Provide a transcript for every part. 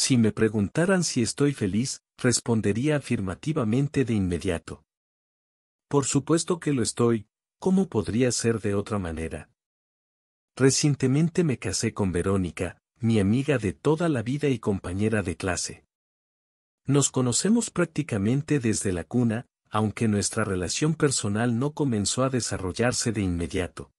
Si me preguntaran si estoy feliz, respondería afirmativamente de inmediato. Por supuesto que lo estoy, ¿cómo podría ser de otra manera? Recientemente me casé con Verónica, mi amiga de toda la vida y compañera de clase. Nos conocemos prácticamente desde la cuna, aunque nuestra relación personal no comenzó a desarrollarse de inmediato.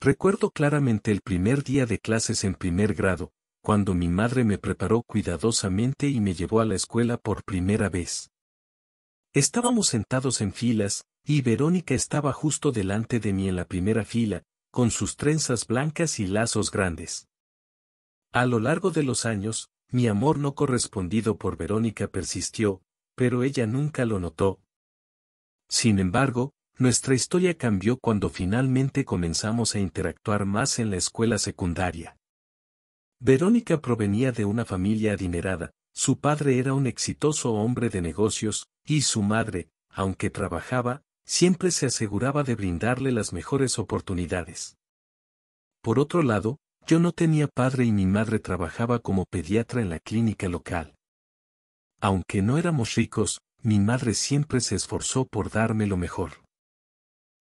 Recuerdo claramente el primer día de clases en primer grado, cuando mi madre me preparó cuidadosamente y me llevó a la escuela por primera vez. Estábamos sentados en filas, y Verónica estaba justo delante de mí en la primera fila, con sus trenzas blancas y lazos grandes. A lo largo de los años, mi amor no correspondido por Verónica persistió, pero ella nunca lo notó. Sin embargo, nuestra historia cambió cuando finalmente comenzamos a interactuar más en la escuela secundaria. Verónica provenía de una familia adinerada, su padre era un exitoso hombre de negocios, y su madre, aunque trabajaba, siempre se aseguraba de brindarle las mejores oportunidades. Por otro lado, yo no tenía padre y mi madre trabajaba como pediatra en la clínica local. Aunque no éramos ricos, mi madre siempre se esforzó por darme lo mejor.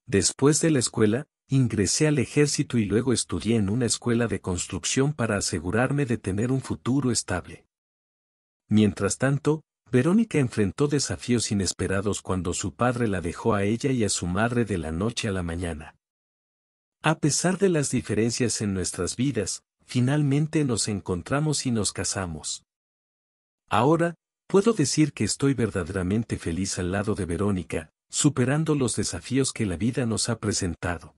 Después de la escuela, ingresé al ejército y luego estudié en una escuela de construcción para asegurarme de tener un futuro estable. Mientras tanto, Verónica enfrentó desafíos inesperados cuando su padre la dejó a ella y a su madre de la noche a la mañana. A pesar de las diferencias en nuestras vidas, finalmente nos encontramos y nos casamos. Ahora, puedo decir que estoy verdaderamente feliz al lado de Verónica, superando los desafíos que la vida nos ha presentado.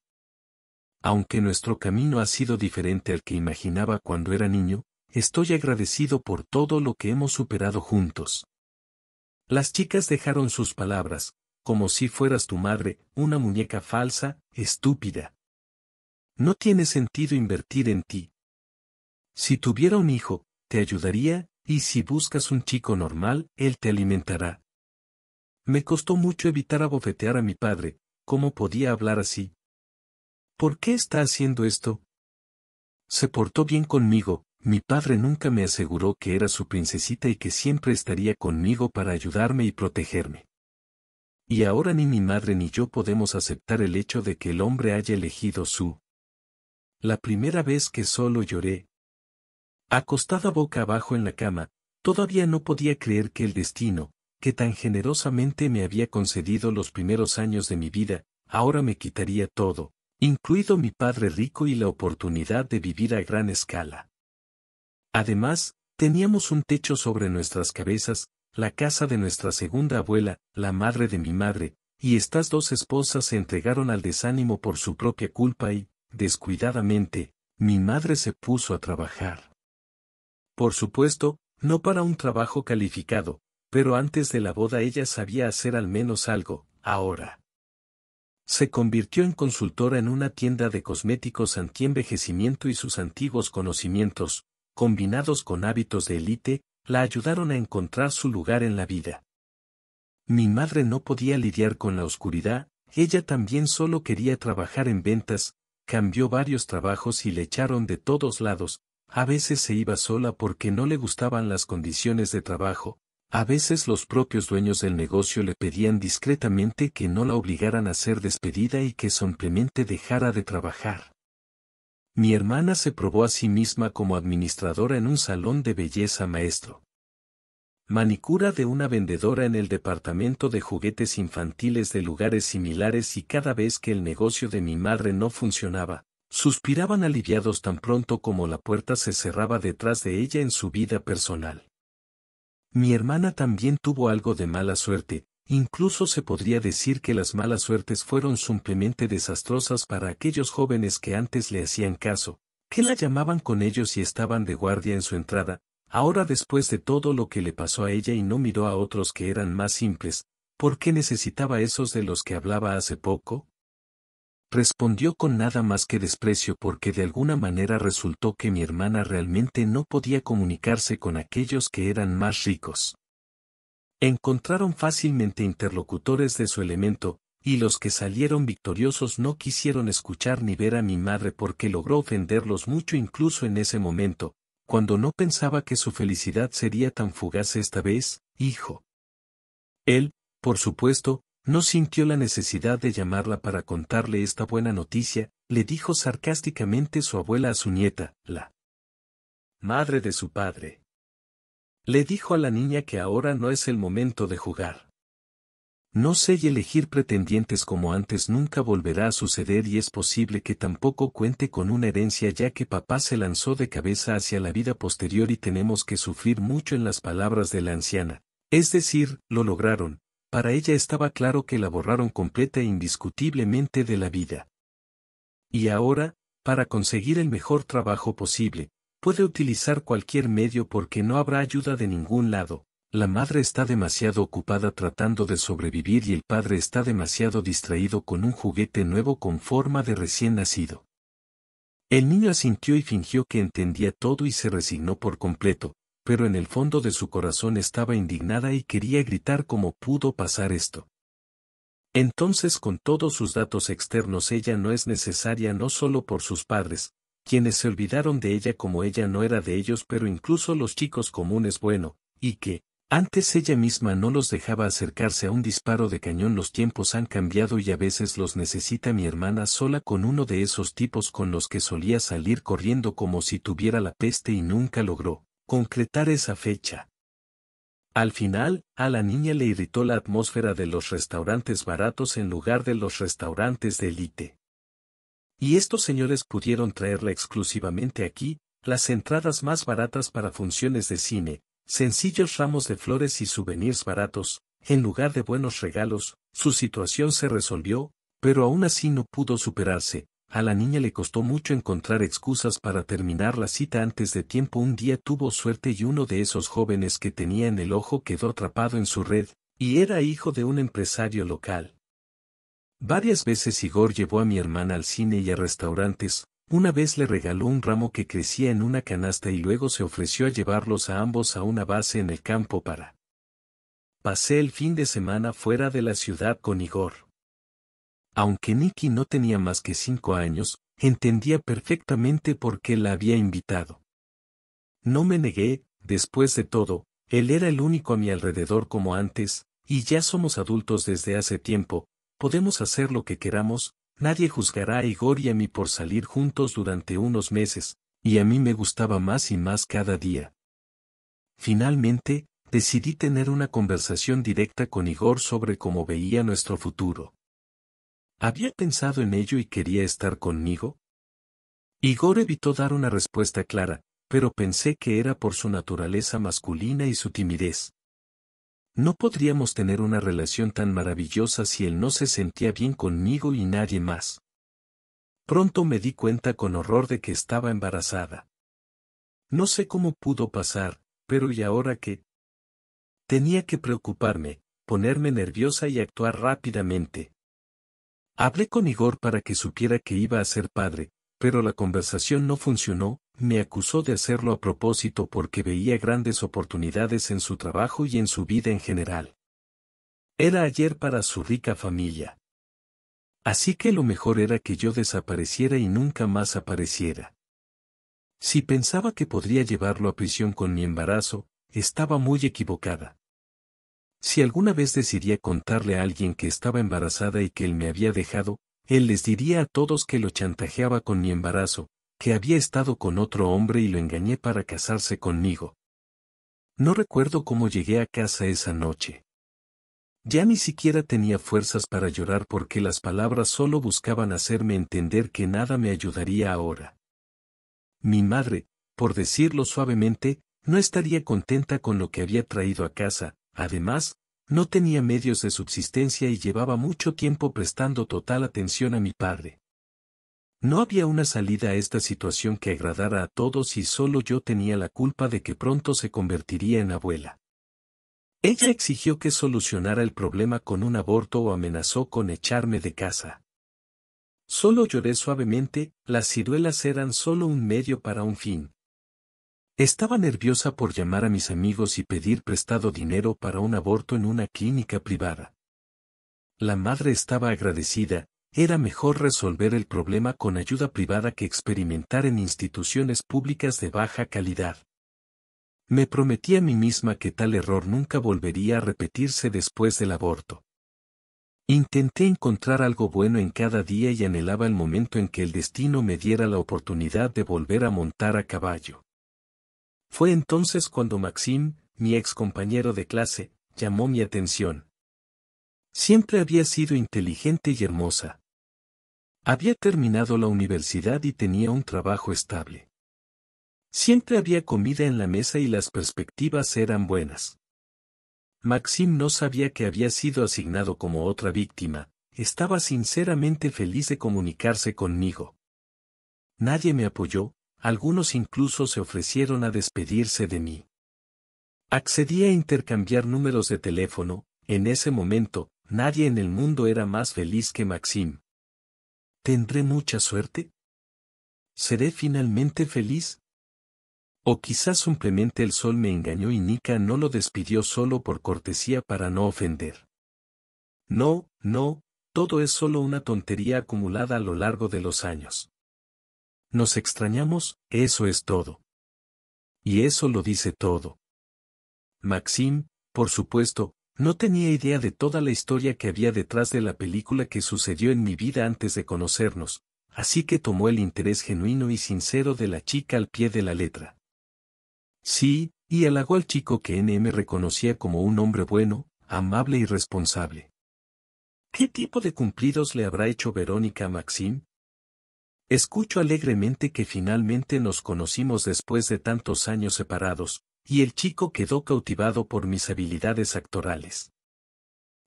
Aunque nuestro camino ha sido diferente al que imaginaba cuando era niño, estoy agradecido por todo lo que hemos superado juntos. Las chicas dejaron sus palabras, como si fueras tu madre, una muñeca falsa, estúpida. No tiene sentido invertir en ti. Si tuviera un hijo, te ayudaría, y si buscas un chico normal, él te alimentará. Me costó mucho evitar abofetear a mi padre, ¿cómo podía hablar así? ¿Por qué está haciendo esto? Se portó bien conmigo, mi padre nunca me aseguró que era su princesita y que siempre estaría conmigo para ayudarme y protegerme. Y ahora ni mi madre ni yo podemos aceptar el hecho de que el hombre haya elegido su la primera vez que solo lloré. Acostada boca abajo en la cama, todavía no podía creer que el destino, que tan generosamente me había concedido los primeros años de mi vida, ahora me quitaría todo, incluido mi padre rico y la oportunidad de vivir a gran escala. Además, teníamos un techo sobre nuestras cabezas, la casa de nuestra segunda abuela, la madre de mi madre, y estas dos esposas se entregaron al desánimo por su propia culpa y, descuidadamente, mi madre se puso a trabajar. Por supuesto, no para un trabajo calificado, pero antes de la boda ella sabía hacer al menos algo, ahora. Se convirtió en consultora en una tienda de cosméticos anti-envejecimiento y sus antiguos conocimientos, combinados con hábitos de élite, la ayudaron a encontrar su lugar en la vida. Mi madre no podía lidiar con la oscuridad, ella también solo quería trabajar en ventas, cambió varios trabajos y le echaron de todos lados, a veces se iba sola porque no le gustaban las condiciones de trabajo, a veces los propios dueños del negocio le pedían discretamente que no la obligaran a ser despedida y que simplemente dejara de trabajar. Mi hermana se probó a sí misma como administradora en un salón de belleza maestro. Manicura de una vendedora en el departamento de juguetes infantiles de lugares similares y cada vez que el negocio de mi madre no funcionaba, suspiraban aliviados tan pronto como la puerta se cerraba detrás de ella en su vida personal. Mi hermana también tuvo algo de mala suerte, incluso se podría decir que las malas suertes fueron simplemente desastrosas para aquellos jóvenes que antes le hacían caso, que la llamaban con ellos y estaban de guardia en su entrada, Ahora después de todo lo que le pasó a ella y no miró a otros que eran más simples, ¿por qué necesitaba esos de los que hablaba hace poco? Respondió con nada más que desprecio porque de alguna manera resultó que mi hermana realmente no podía comunicarse con aquellos que eran más ricos. Encontraron fácilmente interlocutores de su elemento, y los que salieron victoriosos no quisieron escuchar ni ver a mi madre porque logró ofenderlos mucho incluso en ese momento, cuando no pensaba que su felicidad sería tan fugaz esta vez, hijo. Él, por supuesto, no sintió la necesidad de llamarla para contarle esta buena noticia, le dijo sarcásticamente su abuela a su nieta, la madre de su padre. Le dijo a la niña que ahora no es el momento de jugar. No sé y elegir pretendientes como antes nunca volverá a suceder y es posible que tampoco cuente con una herencia ya que papá se lanzó de cabeza hacia la vida posterior y tenemos que sufrir mucho en las palabras de la anciana. Es decir, lo lograron, para ella estaba claro que la borraron completa e indiscutiblemente de la vida. Y ahora, para conseguir el mejor trabajo posible, puede utilizar cualquier medio porque no habrá ayuda de ningún lado. La madre está demasiado ocupada tratando de sobrevivir y el padre está demasiado distraído con un juguete nuevo con forma de recién nacido. El niño asintió y fingió que entendía todo y se resignó por completo, pero en el fondo de su corazón estaba indignada y quería gritar cómo pudo pasar esto. Entonces con todos sus datos externos ella no es necesaria no solo por sus padres, quienes se olvidaron de ella como ella no era de ellos pero incluso los chicos comunes bueno, y que, antes ella misma no los dejaba acercarse a un disparo de cañón los tiempos han cambiado y a veces los necesita mi hermana sola con uno de esos tipos con los que solía salir corriendo como si tuviera la peste y nunca logró concretar esa fecha. Al final, a la niña le irritó la atmósfera de los restaurantes baratos en lugar de los restaurantes de élite. Y estos señores pudieron traerla exclusivamente aquí, las entradas más baratas para funciones de cine, sencillos ramos de flores y souvenirs baratos, en lugar de buenos regalos, su situación se resolvió, pero aún así no pudo superarse, a la niña le costó mucho encontrar excusas para terminar la cita antes de tiempo. Un día tuvo suerte y uno de esos jóvenes que tenía en el ojo quedó atrapado en su red, y era hijo de un empresario local. Varias veces Igor llevó a mi hermana al cine y a restaurantes, una vez le regaló un ramo que crecía en una canasta y luego se ofreció a llevarlos a ambos a una base en el campo para. Pasé el fin de semana fuera de la ciudad con Igor. Aunque Nicky no tenía más que cinco años, entendía perfectamente por qué la había invitado. No me negué, después de todo, él era el único a mi alrededor como antes, y ya somos adultos desde hace tiempo, podemos hacer lo que queramos, nadie juzgará a Igor y a mí por salir juntos durante unos meses, y a mí me gustaba más y más cada día. Finalmente, decidí tener una conversación directa con Igor sobre cómo veía nuestro futuro. ¿Había pensado en ello y quería estar conmigo? Igor evitó dar una respuesta clara, pero pensé que era por su naturaleza masculina y su timidez. No podríamos tener una relación tan maravillosa si él no se sentía bien conmigo y nadie más. Pronto me di cuenta con horror de que estaba embarazada. No sé cómo pudo pasar, pero ¿y ahora qué? Tenía que preocuparme, ponerme nerviosa y actuar rápidamente. Hablé con Igor para que supiera que iba a ser padre, pero la conversación no funcionó, me acusó de hacerlo a propósito porque veía grandes oportunidades en su trabajo y en su vida en general. Era ayer para su rica familia. Así que lo mejor era que yo desapareciera y nunca más apareciera. Si pensaba que podría llevarlo a prisión con mi embarazo, estaba muy equivocada. Si alguna vez decidía contarle a alguien que estaba embarazada y que él me había dejado, él les diría a todos que lo chantajeaba con mi embarazo, que había estado con otro hombre y lo engañé para casarse conmigo. No recuerdo cómo llegué a casa esa noche. Ya ni siquiera tenía fuerzas para llorar porque las palabras solo buscaban hacerme entender que nada me ayudaría ahora. Mi madre, por decirlo suavemente, no estaría contenta con lo que había traído a casa, Además, no tenía medios de subsistencia y llevaba mucho tiempo prestando total atención a mi padre. No había una salida a esta situación que agradara a todos y solo yo tenía la culpa de que pronto se convertiría en abuela. Ella exigió que solucionara el problema con un aborto o amenazó con echarme de casa. Solo lloré suavemente, las ciruelas eran solo un medio para un fin. Estaba nerviosa por llamar a mis amigos y pedir prestado dinero para un aborto en una clínica privada. La madre estaba agradecida, era mejor resolver el problema con ayuda privada que experimentar en instituciones públicas de baja calidad. Me prometí a mí misma que tal error nunca volvería a repetirse después del aborto. Intenté encontrar algo bueno en cada día y anhelaba el momento en que el destino me diera la oportunidad de volver a montar a caballo. Fue entonces cuando Maxim, mi ex compañero de clase, llamó mi atención. Siempre había sido inteligente y hermosa. Había terminado la universidad y tenía un trabajo estable. Siempre había comida en la mesa y las perspectivas eran buenas. Maxim no sabía que había sido asignado como otra víctima, estaba sinceramente feliz de comunicarse conmigo. Nadie me apoyó, algunos incluso se ofrecieron a despedirse de mí. Accedí a intercambiar números de teléfono, en ese momento, nadie en el mundo era más feliz que Maxim. ¿Tendré mucha suerte? ¿Seré finalmente feliz? O quizás simplemente el sol me engañó y Nika no lo despidió solo por cortesía para no ofender. No, no, todo es solo una tontería acumulada a lo largo de los años. Nos extrañamos, eso es todo. Y eso lo dice todo. Maxim, por supuesto, no tenía idea de toda la historia que había detrás de la película que sucedió en mi vida antes de conocernos, así que tomó el interés genuino y sincero de la chica al pie de la letra. Sí, y halagó al chico que NM reconocía como un hombre bueno, amable y responsable. ¿Qué tipo de cumplidos le habrá hecho Verónica a Maxim? Escucho alegremente que finalmente nos conocimos después de tantos años separados, y el chico quedó cautivado por mis habilidades actorales.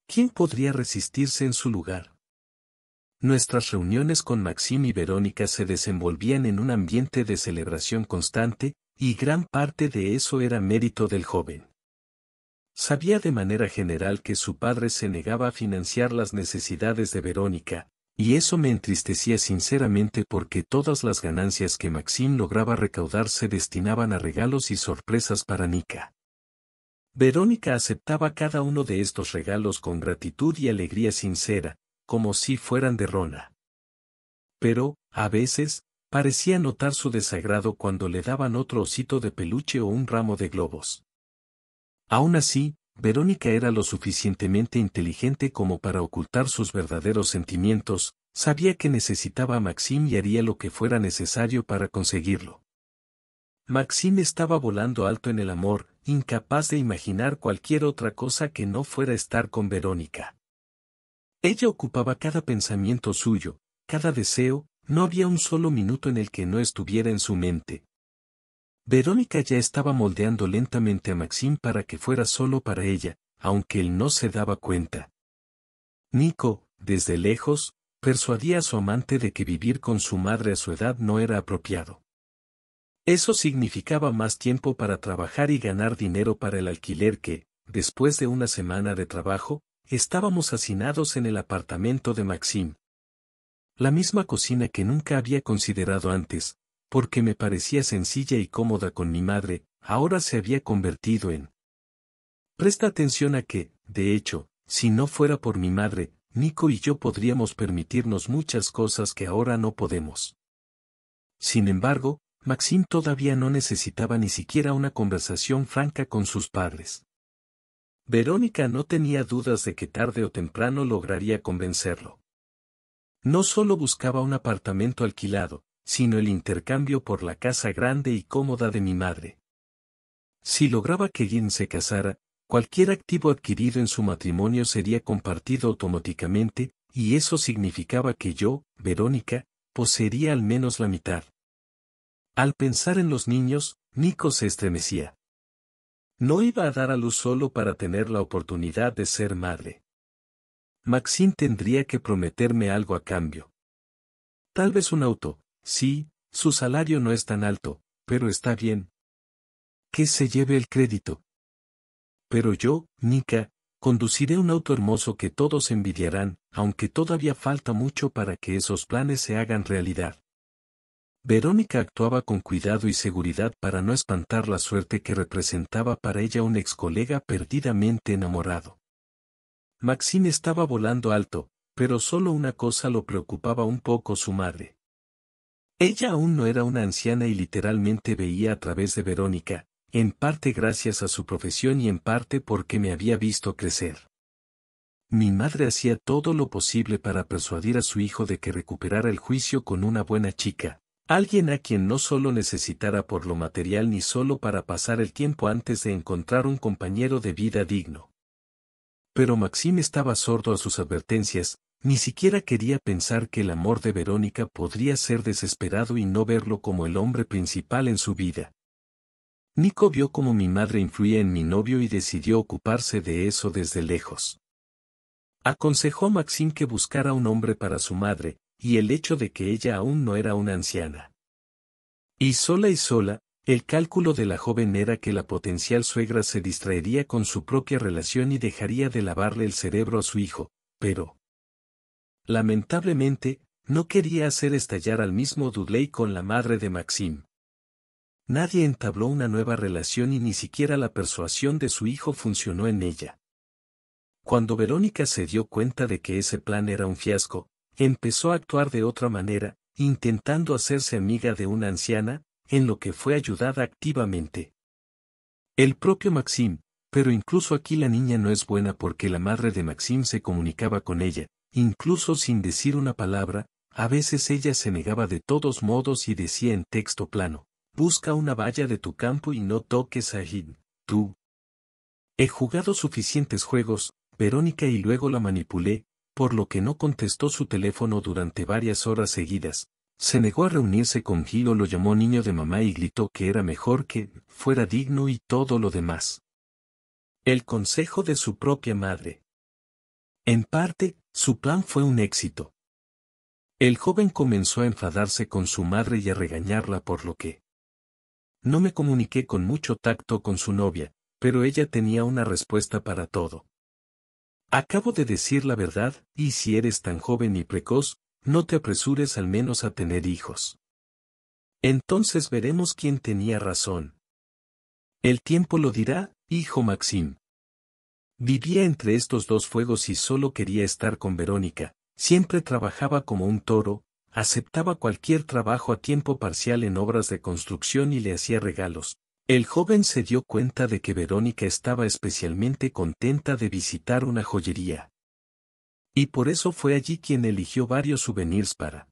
¿Quién podría resistirse en su lugar? Nuestras reuniones con Maxim y Verónica se desenvolvían en un ambiente de celebración constante, y gran parte de eso era mérito del joven. Sabía de manera general que su padre se negaba a financiar las necesidades de Verónica, y eso me entristecía sinceramente porque todas las ganancias que Maxim lograba recaudar se destinaban a regalos y sorpresas para Nika. Verónica aceptaba cada uno de estos regalos con gratitud y alegría sincera, como si fueran de Rona. Pero, a veces, parecía notar su desagrado cuando le daban otro osito de peluche o un ramo de globos. Aún así, Verónica era lo suficientemente inteligente como para ocultar sus verdaderos sentimientos, sabía que necesitaba a Maxim y haría lo que fuera necesario para conseguirlo. Maxim estaba volando alto en el amor, incapaz de imaginar cualquier otra cosa que no fuera estar con Verónica. Ella ocupaba cada pensamiento suyo, cada deseo, no había un solo minuto en el que no estuviera en su mente, Verónica ya estaba moldeando lentamente a Maxim para que fuera solo para ella, aunque él no se daba cuenta. Nico, desde lejos, persuadía a su amante de que vivir con su madre a su edad no era apropiado. Eso significaba más tiempo para trabajar y ganar dinero para el alquiler que, después de una semana de trabajo, estábamos hacinados en el apartamento de Maxim. La misma cocina que nunca había considerado antes, porque me parecía sencilla y cómoda con mi madre, ahora se había convertido en. Presta atención a que, de hecho, si no fuera por mi madre, Nico y yo podríamos permitirnos muchas cosas que ahora no podemos. Sin embargo, Maxim todavía no necesitaba ni siquiera una conversación franca con sus padres. Verónica no tenía dudas de que tarde o temprano lograría convencerlo. No solo buscaba un apartamento alquilado, sino el intercambio por la casa grande y cómoda de mi madre. Si lograba que Jin se casara, cualquier activo adquirido en su matrimonio sería compartido automáticamente, y eso significaba que yo, Verónica, poseería al menos la mitad. Al pensar en los niños, Nico se estremecía. No iba a dar a luz solo para tener la oportunidad de ser madre. Maxine tendría que prometerme algo a cambio. Tal vez un auto, Sí, su salario no es tan alto, pero está bien. Que se lleve el crédito. Pero yo, Nika, conduciré un auto hermoso que todos envidiarán, aunque todavía falta mucho para que esos planes se hagan realidad. Verónica actuaba con cuidado y seguridad para no espantar la suerte que representaba para ella un ex colega perdidamente enamorado. Maxine estaba volando alto, pero solo una cosa lo preocupaba un poco su madre. Ella aún no era una anciana y literalmente veía a través de Verónica, en parte gracias a su profesión y en parte porque me había visto crecer. Mi madre hacía todo lo posible para persuadir a su hijo de que recuperara el juicio con una buena chica, alguien a quien no solo necesitara por lo material ni solo para pasar el tiempo antes de encontrar un compañero de vida digno. Pero Maxim estaba sordo a sus advertencias, ni siquiera quería pensar que el amor de Verónica podría ser desesperado y no verlo como el hombre principal en su vida. Nico vio cómo mi madre influía en mi novio y decidió ocuparse de eso desde lejos. Aconsejó a Maxim que buscara un hombre para su madre, y el hecho de que ella aún no era una anciana. Y sola y sola, el cálculo de la joven era que la potencial suegra se distraería con su propia relación y dejaría de lavarle el cerebro a su hijo, pero... Lamentablemente, no quería hacer estallar al mismo Dudley con la madre de Maxim. Nadie entabló una nueva relación y ni siquiera la persuasión de su hijo funcionó en ella. Cuando Verónica se dio cuenta de que ese plan era un fiasco, empezó a actuar de otra manera, intentando hacerse amiga de una anciana, en lo que fue ayudada activamente. El propio Maxim, pero incluso aquí la niña no es buena porque la madre de Maxim se comunicaba con ella, incluso sin decir una palabra, a veces ella se negaba de todos modos y decía en texto plano, busca una valla de tu campo y no toques a Jin, tú. He jugado suficientes juegos, Verónica y luego la manipulé, por lo que no contestó su teléfono durante varias horas seguidas. Se negó a reunirse con Gil o lo llamó niño de mamá y gritó que era mejor que fuera digno y todo lo demás. El consejo de su propia madre. En parte, su plan fue un éxito. El joven comenzó a enfadarse con su madre y a regañarla por lo que. No me comuniqué con mucho tacto con su novia, pero ella tenía una respuesta para todo. Acabo de decir la verdad, y si eres tan joven y precoz, no te apresures al menos a tener hijos. Entonces veremos quién tenía razón. El tiempo lo dirá, hijo Maxim. Vivía entre estos dos fuegos y solo quería estar con Verónica, siempre trabajaba como un toro, aceptaba cualquier trabajo a tiempo parcial en obras de construcción y le hacía regalos, el joven se dio cuenta de que Verónica estaba especialmente contenta de visitar una joyería. Y por eso fue allí quien eligió varios souvenirs para.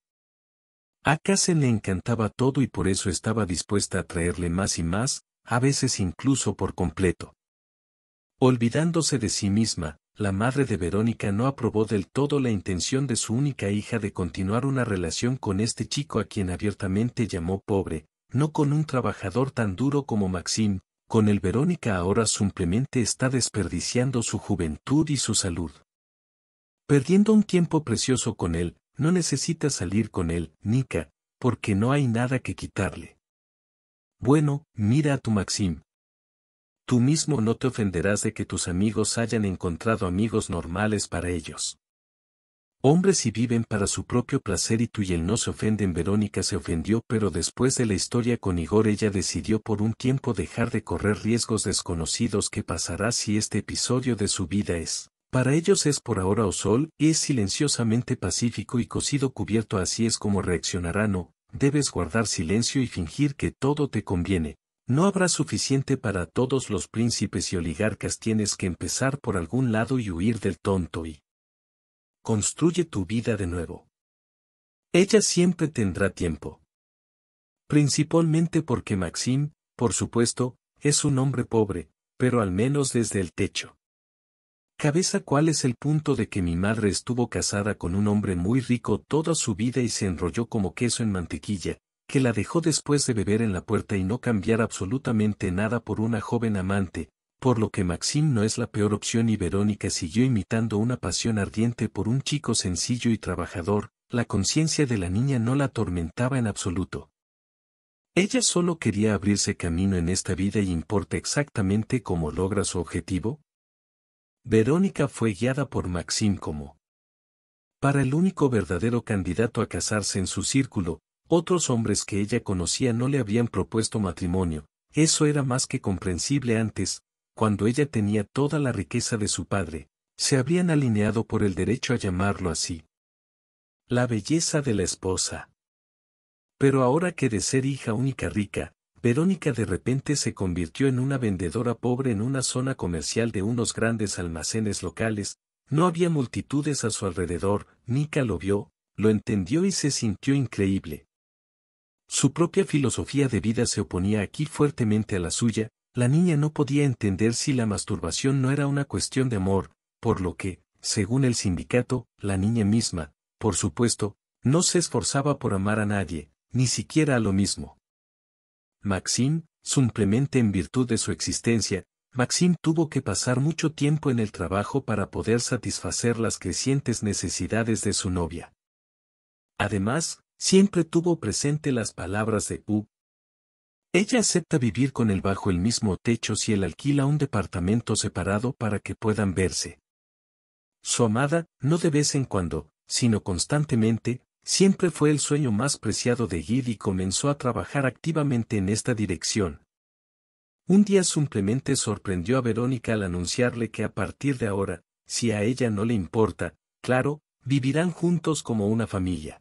A Cassen le encantaba todo y por eso estaba dispuesta a traerle más y más, a veces incluso por completo. Olvidándose de sí misma, la madre de Verónica no aprobó del todo la intención de su única hija de continuar una relación con este chico a quien abiertamente llamó pobre, no con un trabajador tan duro como Maxim, con el Verónica ahora simplemente está desperdiciando su juventud y su salud. Perdiendo un tiempo precioso con él, no necesita salir con él, Nika, porque no hay nada que quitarle. Bueno, mira a tu Maxim. Tú mismo no te ofenderás de que tus amigos hayan encontrado amigos normales para ellos. Hombres y viven para su propio placer y tú y él no se ofenden. Verónica se ofendió pero después de la historia con Igor ella decidió por un tiempo dejar de correr riesgos desconocidos que pasará si este episodio de su vida es. Para ellos es por ahora o sol, es silenciosamente pacífico y cosido cubierto así es como reaccionará no, debes guardar silencio y fingir que todo te conviene. No habrá suficiente para todos los príncipes y oligarcas tienes que empezar por algún lado y huir del tonto y construye tu vida de nuevo. Ella siempre tendrá tiempo. Principalmente porque Maxim, por supuesto, es un hombre pobre, pero al menos desde el techo. Cabeza cuál es el punto de que mi madre estuvo casada con un hombre muy rico toda su vida y se enrolló como queso en mantequilla, que la dejó después de beber en la puerta y no cambiar absolutamente nada por una joven amante, por lo que Maxim no es la peor opción y Verónica siguió imitando una pasión ardiente por un chico sencillo y trabajador, la conciencia de la niña no la atormentaba en absoluto. Ella solo quería abrirse camino en esta vida y importa exactamente cómo logra su objetivo. Verónica fue guiada por Maxim como para el único verdadero candidato a casarse en su círculo, otros hombres que ella conocía no le habían propuesto matrimonio, eso era más que comprensible antes, cuando ella tenía toda la riqueza de su padre, se habrían alineado por el derecho a llamarlo así. La belleza de la esposa. Pero ahora que de ser hija única rica, Verónica de repente se convirtió en una vendedora pobre en una zona comercial de unos grandes almacenes locales, no había multitudes a su alrededor, Nika lo vio, lo entendió y se sintió increíble. Su propia filosofía de vida se oponía aquí fuertemente a la suya, la niña no podía entender si la masturbación no era una cuestión de amor, por lo que, según el sindicato, la niña misma, por supuesto, no se esforzaba por amar a nadie, ni siquiera a lo mismo. Maxim, simplemente en virtud de su existencia, Maxim tuvo que pasar mucho tiempo en el trabajo para poder satisfacer las crecientes necesidades de su novia. Además, siempre tuvo presente las palabras de U. Ella acepta vivir con él bajo el mismo techo si él alquila un departamento separado para que puedan verse. Su amada, no de vez en cuando, sino constantemente, siempre fue el sueño más preciado de Gid y comenzó a trabajar activamente en esta dirección. Un día simplemente sorprendió a Verónica al anunciarle que a partir de ahora, si a ella no le importa, claro, vivirán juntos como una familia.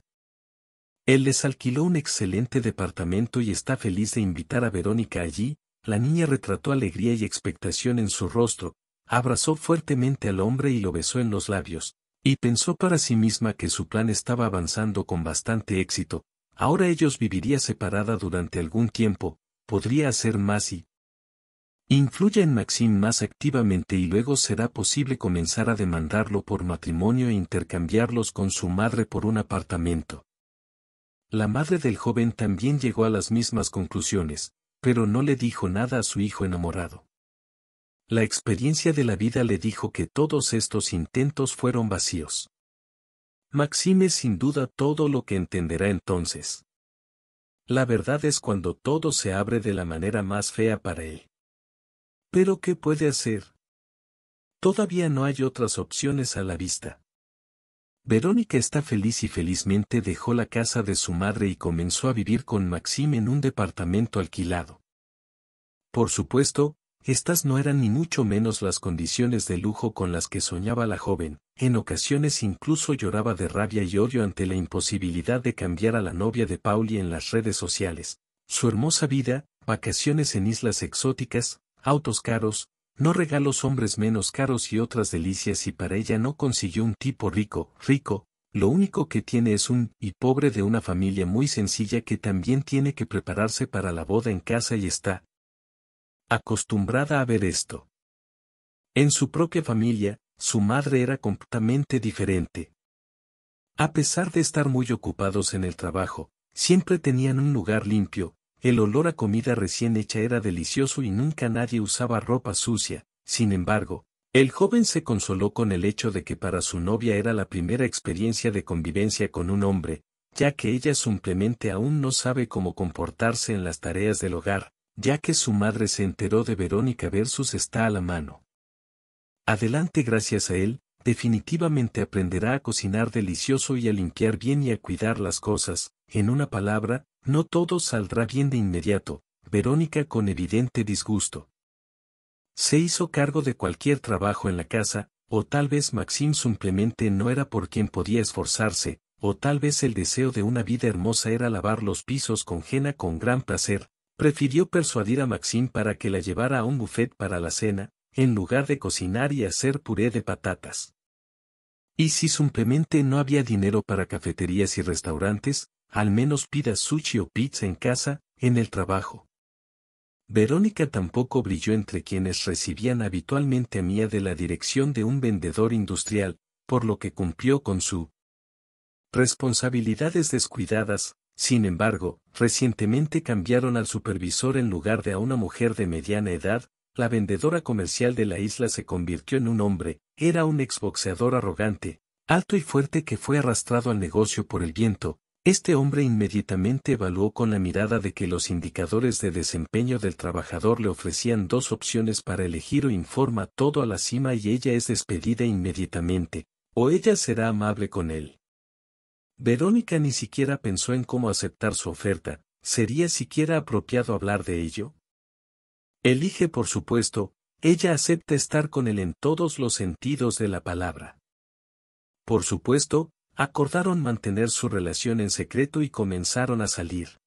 Él les alquiló un excelente departamento y está feliz de invitar a Verónica allí, la niña retrató alegría y expectación en su rostro, abrazó fuertemente al hombre y lo besó en los labios, y pensó para sí misma que su plan estaba avanzando con bastante éxito, ahora ellos viviría separada durante algún tiempo, podría hacer más y... Influye en Maxim más activamente y luego será posible comenzar a demandarlo por matrimonio e intercambiarlos con su madre por un apartamento. La madre del joven también llegó a las mismas conclusiones, pero no le dijo nada a su hijo enamorado. La experiencia de la vida le dijo que todos estos intentos fueron vacíos. Maxime sin duda todo lo que entenderá entonces. La verdad es cuando todo se abre de la manera más fea para él. Pero ¿qué puede hacer? Todavía no hay otras opciones a la vista. Verónica está feliz y felizmente dejó la casa de su madre y comenzó a vivir con Maxim en un departamento alquilado. Por supuesto, estas no eran ni mucho menos las condiciones de lujo con las que soñaba la joven, en ocasiones incluso lloraba de rabia y odio ante la imposibilidad de cambiar a la novia de Pauli en las redes sociales. Su hermosa vida, vacaciones en islas exóticas, autos caros, no regalos hombres menos caros y otras delicias y para ella no consiguió un tipo rico, rico, lo único que tiene es un y pobre de una familia muy sencilla que también tiene que prepararse para la boda en casa y está acostumbrada a ver esto. En su propia familia, su madre era completamente diferente. A pesar de estar muy ocupados en el trabajo, siempre tenían un lugar limpio, el olor a comida recién hecha era delicioso y nunca nadie usaba ropa sucia, sin embargo, el joven se consoló con el hecho de que para su novia era la primera experiencia de convivencia con un hombre, ya que ella simplemente aún no sabe cómo comportarse en las tareas del hogar, ya que su madre se enteró de Verónica versus está a la mano. Adelante gracias a él, definitivamente aprenderá a cocinar delicioso y a limpiar bien y a cuidar las cosas, en una palabra, no todo saldrá bien de inmediato, Verónica con evidente disgusto. Se hizo cargo de cualquier trabajo en la casa, o tal vez Maxim simplemente no era por quien podía esforzarse, o tal vez el deseo de una vida hermosa era lavar los pisos con Jena con gran placer, prefirió persuadir a Maxim para que la llevara a un buffet para la cena, en lugar de cocinar y hacer puré de patatas. Y si simplemente no había dinero para cafeterías y restaurantes, al menos pida sushi o pizza en casa, en el trabajo. Verónica tampoco brilló entre quienes recibían habitualmente a Mía de la dirección de un vendedor industrial, por lo que cumplió con su responsabilidades descuidadas, sin embargo, recientemente cambiaron al supervisor en lugar de a una mujer de mediana edad, la vendedora comercial de la isla se convirtió en un hombre, era un exboxeador arrogante, alto y fuerte que fue arrastrado al negocio por el viento, este hombre inmediatamente evaluó con la mirada de que los indicadores de desempeño del trabajador le ofrecían dos opciones para elegir o informa todo a la cima y ella es despedida inmediatamente, o ella será amable con él. Verónica ni siquiera pensó en cómo aceptar su oferta, ¿sería siquiera apropiado hablar de ello? Elige por supuesto, ella acepta estar con él en todos los sentidos de la palabra. Por supuesto, acordaron mantener su relación en secreto y comenzaron a salir.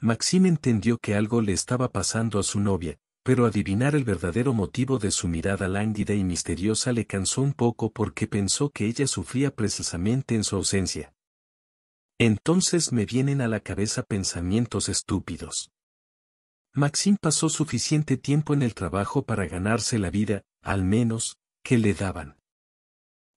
Maxime entendió que algo le estaba pasando a su novia, pero adivinar el verdadero motivo de su mirada lánguida y misteriosa le cansó un poco porque pensó que ella sufría precisamente en su ausencia. Entonces me vienen a la cabeza pensamientos estúpidos. Maxim pasó suficiente tiempo en el trabajo para ganarse la vida, al menos, que le daban.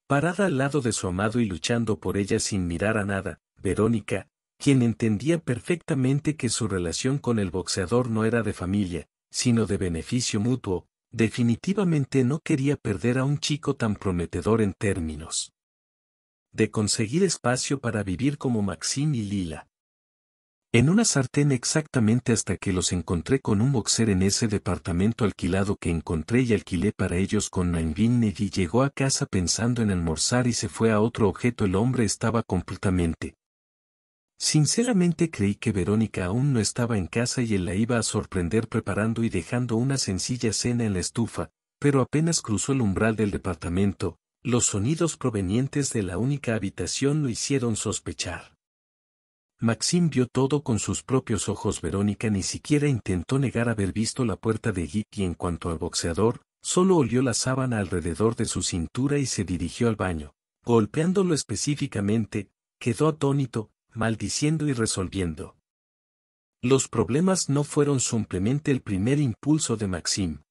Parada al lado de su amado y luchando por ella sin mirar a nada, Verónica, quien entendía perfectamente que su relación con el boxeador no era de familia, sino de beneficio mutuo, definitivamente no quería perder a un chico tan prometedor en términos de conseguir espacio para vivir como Maxim y Lila. En una sartén exactamente hasta que los encontré con un boxer en ese departamento alquilado que encontré y alquilé para ellos con Nainvin y llegó a casa pensando en almorzar y se fue a otro objeto el hombre estaba completamente. Sinceramente creí que Verónica aún no estaba en casa y él la iba a sorprender preparando y dejando una sencilla cena en la estufa, pero apenas cruzó el umbral del departamento, los sonidos provenientes de la única habitación lo hicieron sospechar. Maxim vio todo con sus propios ojos. Verónica ni siquiera intentó negar haber visto la puerta de Git y en cuanto al boxeador, solo olió la sábana alrededor de su cintura y se dirigió al baño. Golpeándolo específicamente, quedó atónito, maldiciendo y resolviendo. Los problemas no fueron simplemente el primer impulso de Maxim.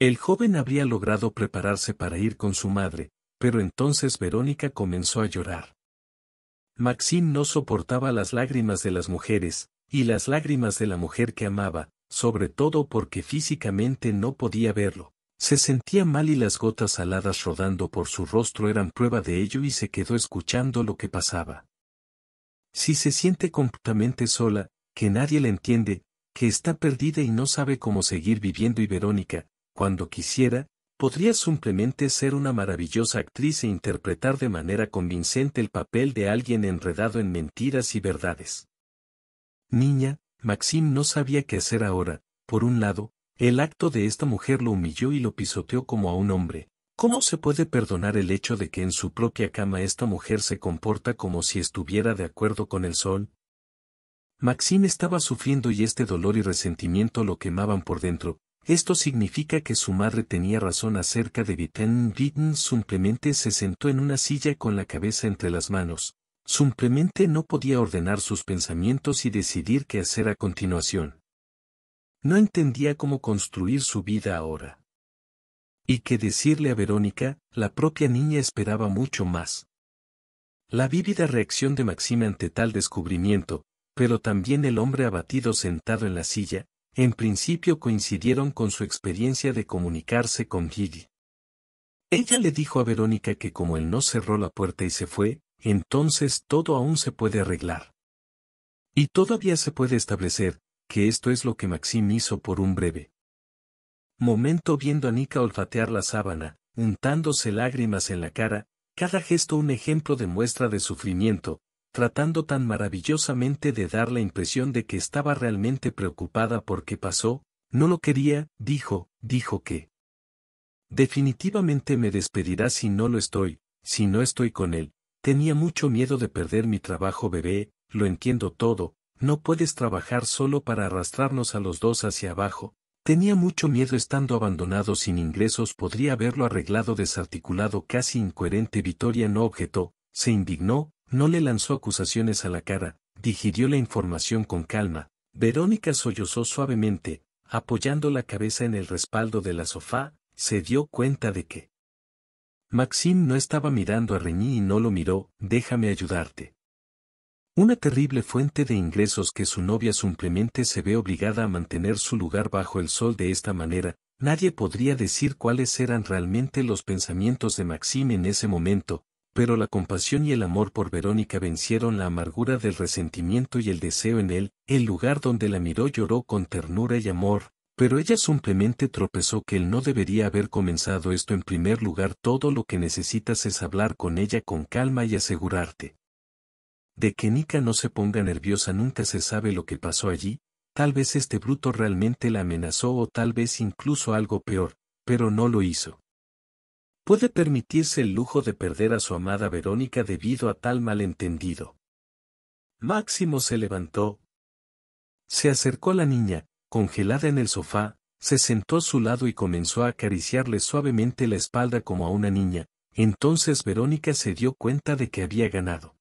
El joven habría logrado prepararse para ir con su madre, pero entonces Verónica comenzó a llorar. Maxim no soportaba las lágrimas de las mujeres, y las lágrimas de la mujer que amaba, sobre todo porque físicamente no podía verlo. Se sentía mal y las gotas saladas rodando por su rostro eran prueba de ello y se quedó escuchando lo que pasaba. Si se siente completamente sola, que nadie la entiende, que está perdida y no sabe cómo seguir viviendo y Verónica, cuando quisiera, podría simplemente ser una maravillosa actriz e interpretar de manera convincente el papel de alguien enredado en mentiras y verdades. Niña, Maxim no sabía qué hacer ahora, por un lado, el acto de esta mujer lo humilló y lo pisoteó como a un hombre. ¿Cómo se puede perdonar el hecho de que en su propia cama esta mujer se comporta como si estuviera de acuerdo con el sol? Maxim estaba sufriendo y este dolor y resentimiento lo quemaban por dentro, esto significa que su madre tenía razón acerca de Viten Vitten simplemente se sentó en una silla con la cabeza entre las manos. Simplemente no podía ordenar sus pensamientos y decidir qué hacer a continuación. No entendía cómo construir su vida ahora. Y qué decirle a Verónica, la propia niña esperaba mucho más. La vívida reacción de Maxima ante tal descubrimiento, pero también el hombre abatido sentado en la silla, en principio coincidieron con su experiencia de comunicarse con Gigi. Ella le dijo a Verónica que como él no cerró la puerta y se fue, entonces todo aún se puede arreglar. Y todavía se puede establecer, que esto es lo que Maxim hizo por un breve momento viendo a Nika olfatear la sábana, untándose lágrimas en la cara, cada gesto un ejemplo de muestra de sufrimiento, tratando tan maravillosamente de dar la impresión de que estaba realmente preocupada por qué pasó, no lo quería, dijo, dijo que. Definitivamente me despedirá si no lo estoy, si no estoy con él. Tenía mucho miedo de perder mi trabajo bebé, lo entiendo todo, no puedes trabajar solo para arrastrarnos a los dos hacia abajo. Tenía mucho miedo estando abandonado sin ingresos podría haberlo arreglado desarticulado casi incoherente Vitoria no objetó, se indignó, no le lanzó acusaciones a la cara, digirió la información con calma. Verónica sollozó suavemente, apoyando la cabeza en el respaldo de la sofá, se dio cuenta de que Maxim no estaba mirando a Reñí y no lo miró, déjame ayudarte. Una terrible fuente de ingresos que su novia simplemente se ve obligada a mantener su lugar bajo el sol de esta manera, nadie podría decir cuáles eran realmente los pensamientos de Maxim en ese momento, pero la compasión y el amor por Verónica vencieron la amargura del resentimiento y el deseo en él, el lugar donde la miró lloró con ternura y amor, pero ella simplemente tropezó que él no debería haber comenzado esto en primer lugar todo lo que necesitas es hablar con ella con calma y asegurarte. De que Nika no se ponga nerviosa nunca se sabe lo que pasó allí, tal vez este bruto realmente la amenazó o tal vez incluso algo peor, pero no lo hizo. Puede permitirse el lujo de perder a su amada Verónica debido a tal malentendido. Máximo se levantó. Se acercó a la niña, congelada en el sofá, se sentó a su lado y comenzó a acariciarle suavemente la espalda como a una niña, entonces Verónica se dio cuenta de que había ganado.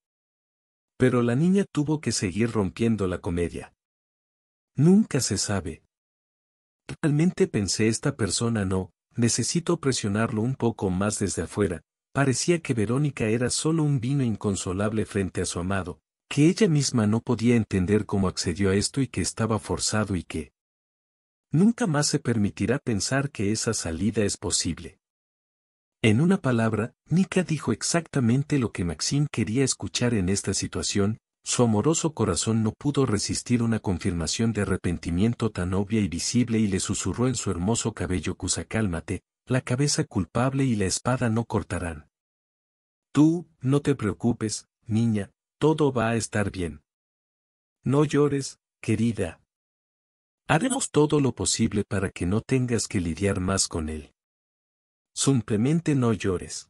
Pero la niña tuvo que seguir rompiendo la comedia. Nunca se sabe. Realmente pensé esta persona no, necesito presionarlo un poco más desde afuera, parecía que Verónica era solo un vino inconsolable frente a su amado, que ella misma no podía entender cómo accedió a esto y que estaba forzado y que nunca más se permitirá pensar que esa salida es posible. En una palabra, Nika dijo exactamente lo que Maxine quería escuchar en esta situación, su amoroso corazón no pudo resistir una confirmación de arrepentimiento tan obvia y visible y le susurró en su hermoso cabello Cusa cálmate, la cabeza culpable y la espada no cortarán. Tú, no te preocupes, niña, todo va a estar bien. No llores, querida. Haremos todo lo posible para que no tengas que lidiar más con él. Simplemente no llores.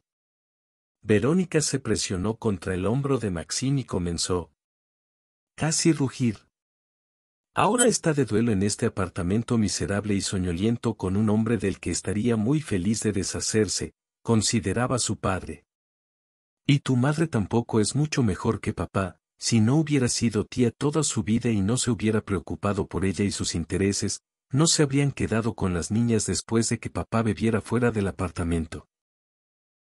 Verónica se presionó contra el hombro de Maxine y comenzó, casi rugir. Ahora está de duelo en este apartamento miserable y soñoliento con un hombre del que estaría muy feliz de deshacerse, consideraba su padre. Y tu madre tampoco es mucho mejor que papá, si no hubiera sido tía toda su vida y no se hubiera preocupado por ella y sus intereses, no se habrían quedado con las niñas después de que papá bebiera fuera del apartamento.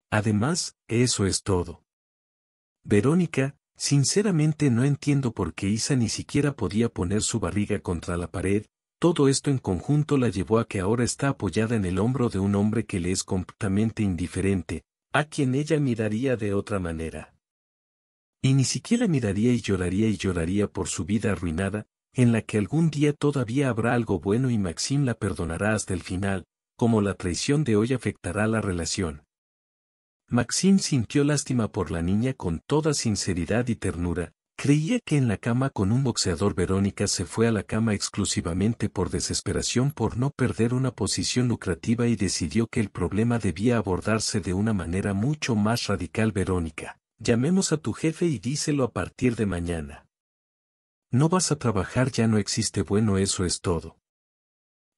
Además, eso es todo. Verónica, Sinceramente no entiendo por qué Isa ni siquiera podía poner su barriga contra la pared, todo esto en conjunto la llevó a que ahora está apoyada en el hombro de un hombre que le es completamente indiferente, a quien ella miraría de otra manera. Y ni siquiera miraría y lloraría y lloraría por su vida arruinada, en la que algún día todavía habrá algo bueno y Maxim la perdonará hasta el final, como la traición de hoy afectará la relación. Maxine sintió lástima por la niña con toda sinceridad y ternura, creía que en la cama con un boxeador Verónica se fue a la cama exclusivamente por desesperación por no perder una posición lucrativa y decidió que el problema debía abordarse de una manera mucho más radical Verónica. Llamemos a tu jefe y díselo a partir de mañana. No vas a trabajar ya no existe bueno eso es todo.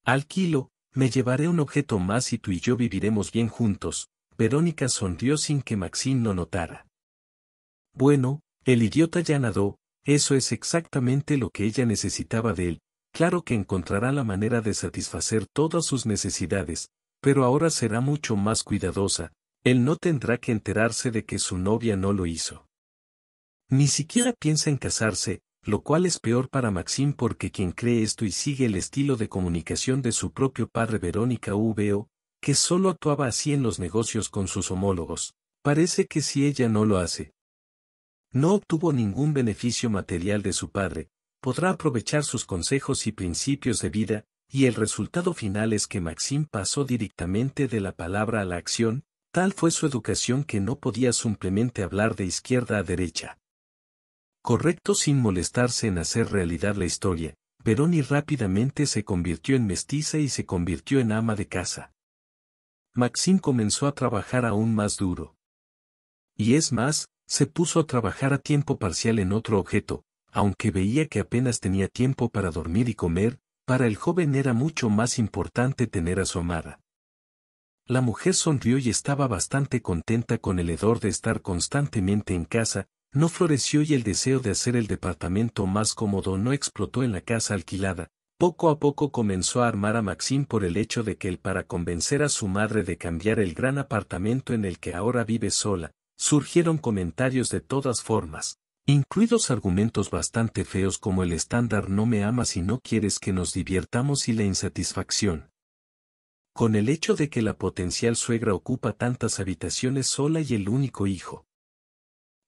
Alquilo, me llevaré un objeto más y tú y yo viviremos bien juntos, Verónica sonrió sin que Maxine lo notara. Bueno, el idiota ya nadó, eso es exactamente lo que ella necesitaba de él, claro que encontrará la manera de satisfacer todas sus necesidades, pero ahora será mucho más cuidadosa, él no tendrá que enterarse de que su novia no lo hizo. Ni siquiera piensa en casarse, lo cual es peor para Maxine porque quien cree esto y sigue el estilo de comunicación de su propio padre Verónica VO, que solo actuaba así en los negocios con sus homólogos, parece que si ella no lo hace. No obtuvo ningún beneficio material de su padre, podrá aprovechar sus consejos y principios de vida, y el resultado final es que Maxim pasó directamente de la palabra a la acción, tal fue su educación que no podía simplemente hablar de izquierda a derecha. Correcto sin molestarse en hacer realidad la historia, Veroni rápidamente se convirtió en mestiza y se convirtió en ama de casa. Maxine comenzó a trabajar aún más duro. Y es más, se puso a trabajar a tiempo parcial en otro objeto, aunque veía que apenas tenía tiempo para dormir y comer, para el joven era mucho más importante tener a su amada. La mujer sonrió y estaba bastante contenta con el hedor de estar constantemente en casa, no floreció y el deseo de hacer el departamento más cómodo no explotó en la casa alquilada, poco a poco comenzó a armar a Maxim por el hecho de que él para convencer a su madre de cambiar el gran apartamento en el que ahora vive sola, surgieron comentarios de todas formas, incluidos argumentos bastante feos como el estándar no me amas y no quieres que nos divirtamos y la insatisfacción. Con el hecho de que la potencial suegra ocupa tantas habitaciones sola y el único hijo.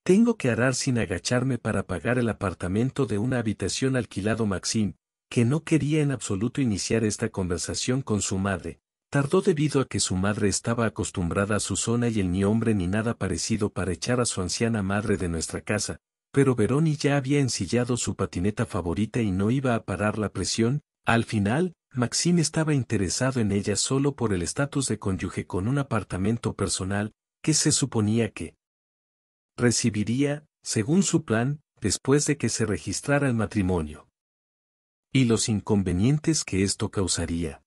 Tengo que arar sin agacharme para pagar el apartamento de una habitación alquilado Maxim, que no quería en absoluto iniciar esta conversación con su madre, tardó debido a que su madre estaba acostumbrada a su zona y el ni hombre ni nada parecido para echar a su anciana madre de nuestra casa, pero Veroni ya había ensillado su patineta favorita y no iba a parar la presión, al final, Maxime estaba interesado en ella solo por el estatus de cónyuge con un apartamento personal, que se suponía que recibiría, según su plan, después de que se registrara el matrimonio. Y los inconvenientes que esto causaría.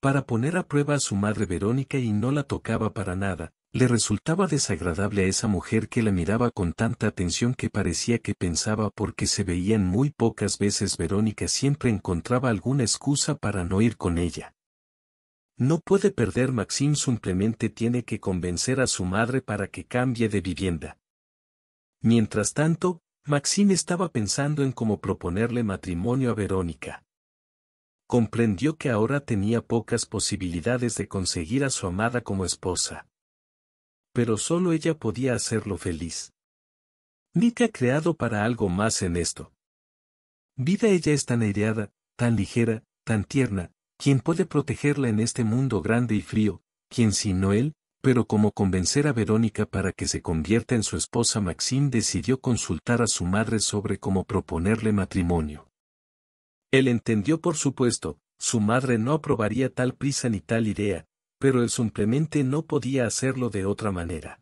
Para poner a prueba a su madre Verónica y no la tocaba para nada, le resultaba desagradable a esa mujer que la miraba con tanta atención que parecía que pensaba porque se veían muy pocas veces Verónica siempre encontraba alguna excusa para no ir con ella. No puede perder Maxim simplemente tiene que convencer a su madre para que cambie de vivienda. Mientras tanto, Maxim estaba pensando en cómo proponerle matrimonio a Verónica. Comprendió que ahora tenía pocas posibilidades de conseguir a su amada como esposa. Pero solo ella podía hacerlo feliz. Nick ha creado para algo más en esto. Vida ella es tan aireada, tan ligera, tan tierna, quien puede protegerla en este mundo grande y frío, quien sino él, pero como convencer a Verónica para que se convierta en su esposa Maxine decidió consultar a su madre sobre cómo proponerle matrimonio. Él entendió por supuesto, su madre no aprobaría tal prisa ni tal idea, pero él simplemente no podía hacerlo de otra manera.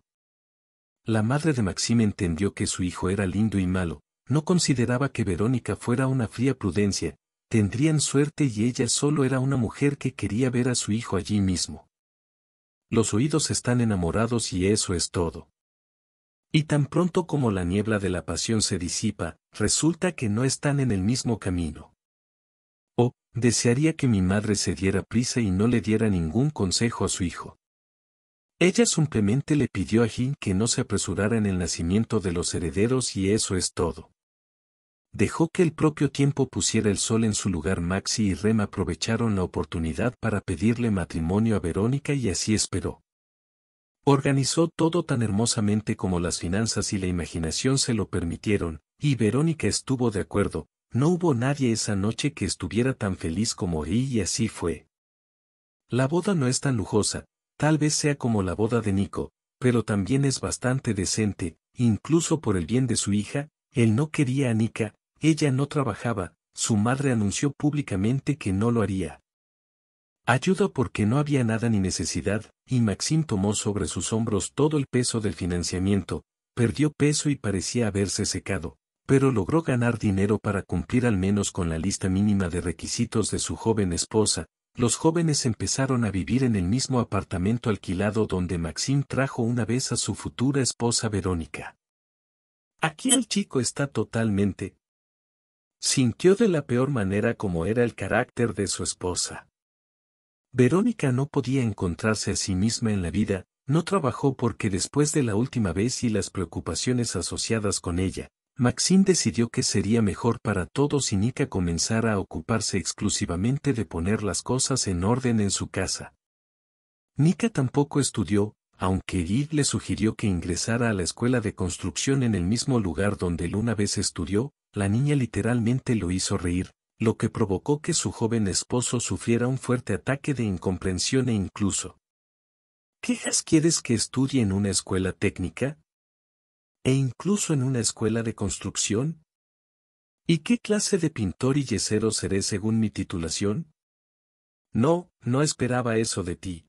La madre de Maxime entendió que su hijo era lindo y malo, no consideraba que Verónica fuera una fría prudencia, tendrían suerte y ella solo era una mujer que quería ver a su hijo allí mismo los oídos están enamorados y eso es todo. Y tan pronto como la niebla de la pasión se disipa, resulta que no están en el mismo camino. Oh, desearía que mi madre se diera prisa y no le diera ningún consejo a su hijo. Ella simplemente le pidió a Jin que no se apresurara en el nacimiento de los herederos y eso es todo. Dejó que el propio tiempo pusiera el sol en su lugar. Maxi y Rem aprovecharon la oportunidad para pedirle matrimonio a Verónica y así esperó. Organizó todo tan hermosamente como las finanzas y la imaginación se lo permitieron, y Verónica estuvo de acuerdo, no hubo nadie esa noche que estuviera tan feliz como ella y así fue. La boda no es tan lujosa, tal vez sea como la boda de Nico, pero también es bastante decente, incluso por el bien de su hija, él no quería a Nika, ella no trabajaba, su madre anunció públicamente que no lo haría. Ayuda porque no había nada ni necesidad, y Maxim tomó sobre sus hombros todo el peso del financiamiento, perdió peso y parecía haberse secado, pero logró ganar dinero para cumplir al menos con la lista mínima de requisitos de su joven esposa. Los jóvenes empezaron a vivir en el mismo apartamento alquilado donde Maxim trajo una vez a su futura esposa Verónica. Aquí el chico está totalmente, Sintió de la peor manera como era el carácter de su esposa. Verónica no podía encontrarse a sí misma en la vida, no trabajó porque después de la última vez y las preocupaciones asociadas con ella, Maxine decidió que sería mejor para todos si Nika comenzara a ocuparse exclusivamente de poner las cosas en orden en su casa. Nika tampoco estudió, aunque Id le sugirió que ingresara a la escuela de construcción en el mismo lugar donde él una vez estudió, la niña literalmente lo hizo reír, lo que provocó que su joven esposo sufriera un fuerte ataque de incomprensión e incluso. ¿Quejas quieres que estudie en una escuela técnica? ¿E incluso en una escuela de construcción? ¿Y qué clase de pintor y yesero seré según mi titulación? No, no esperaba eso de ti.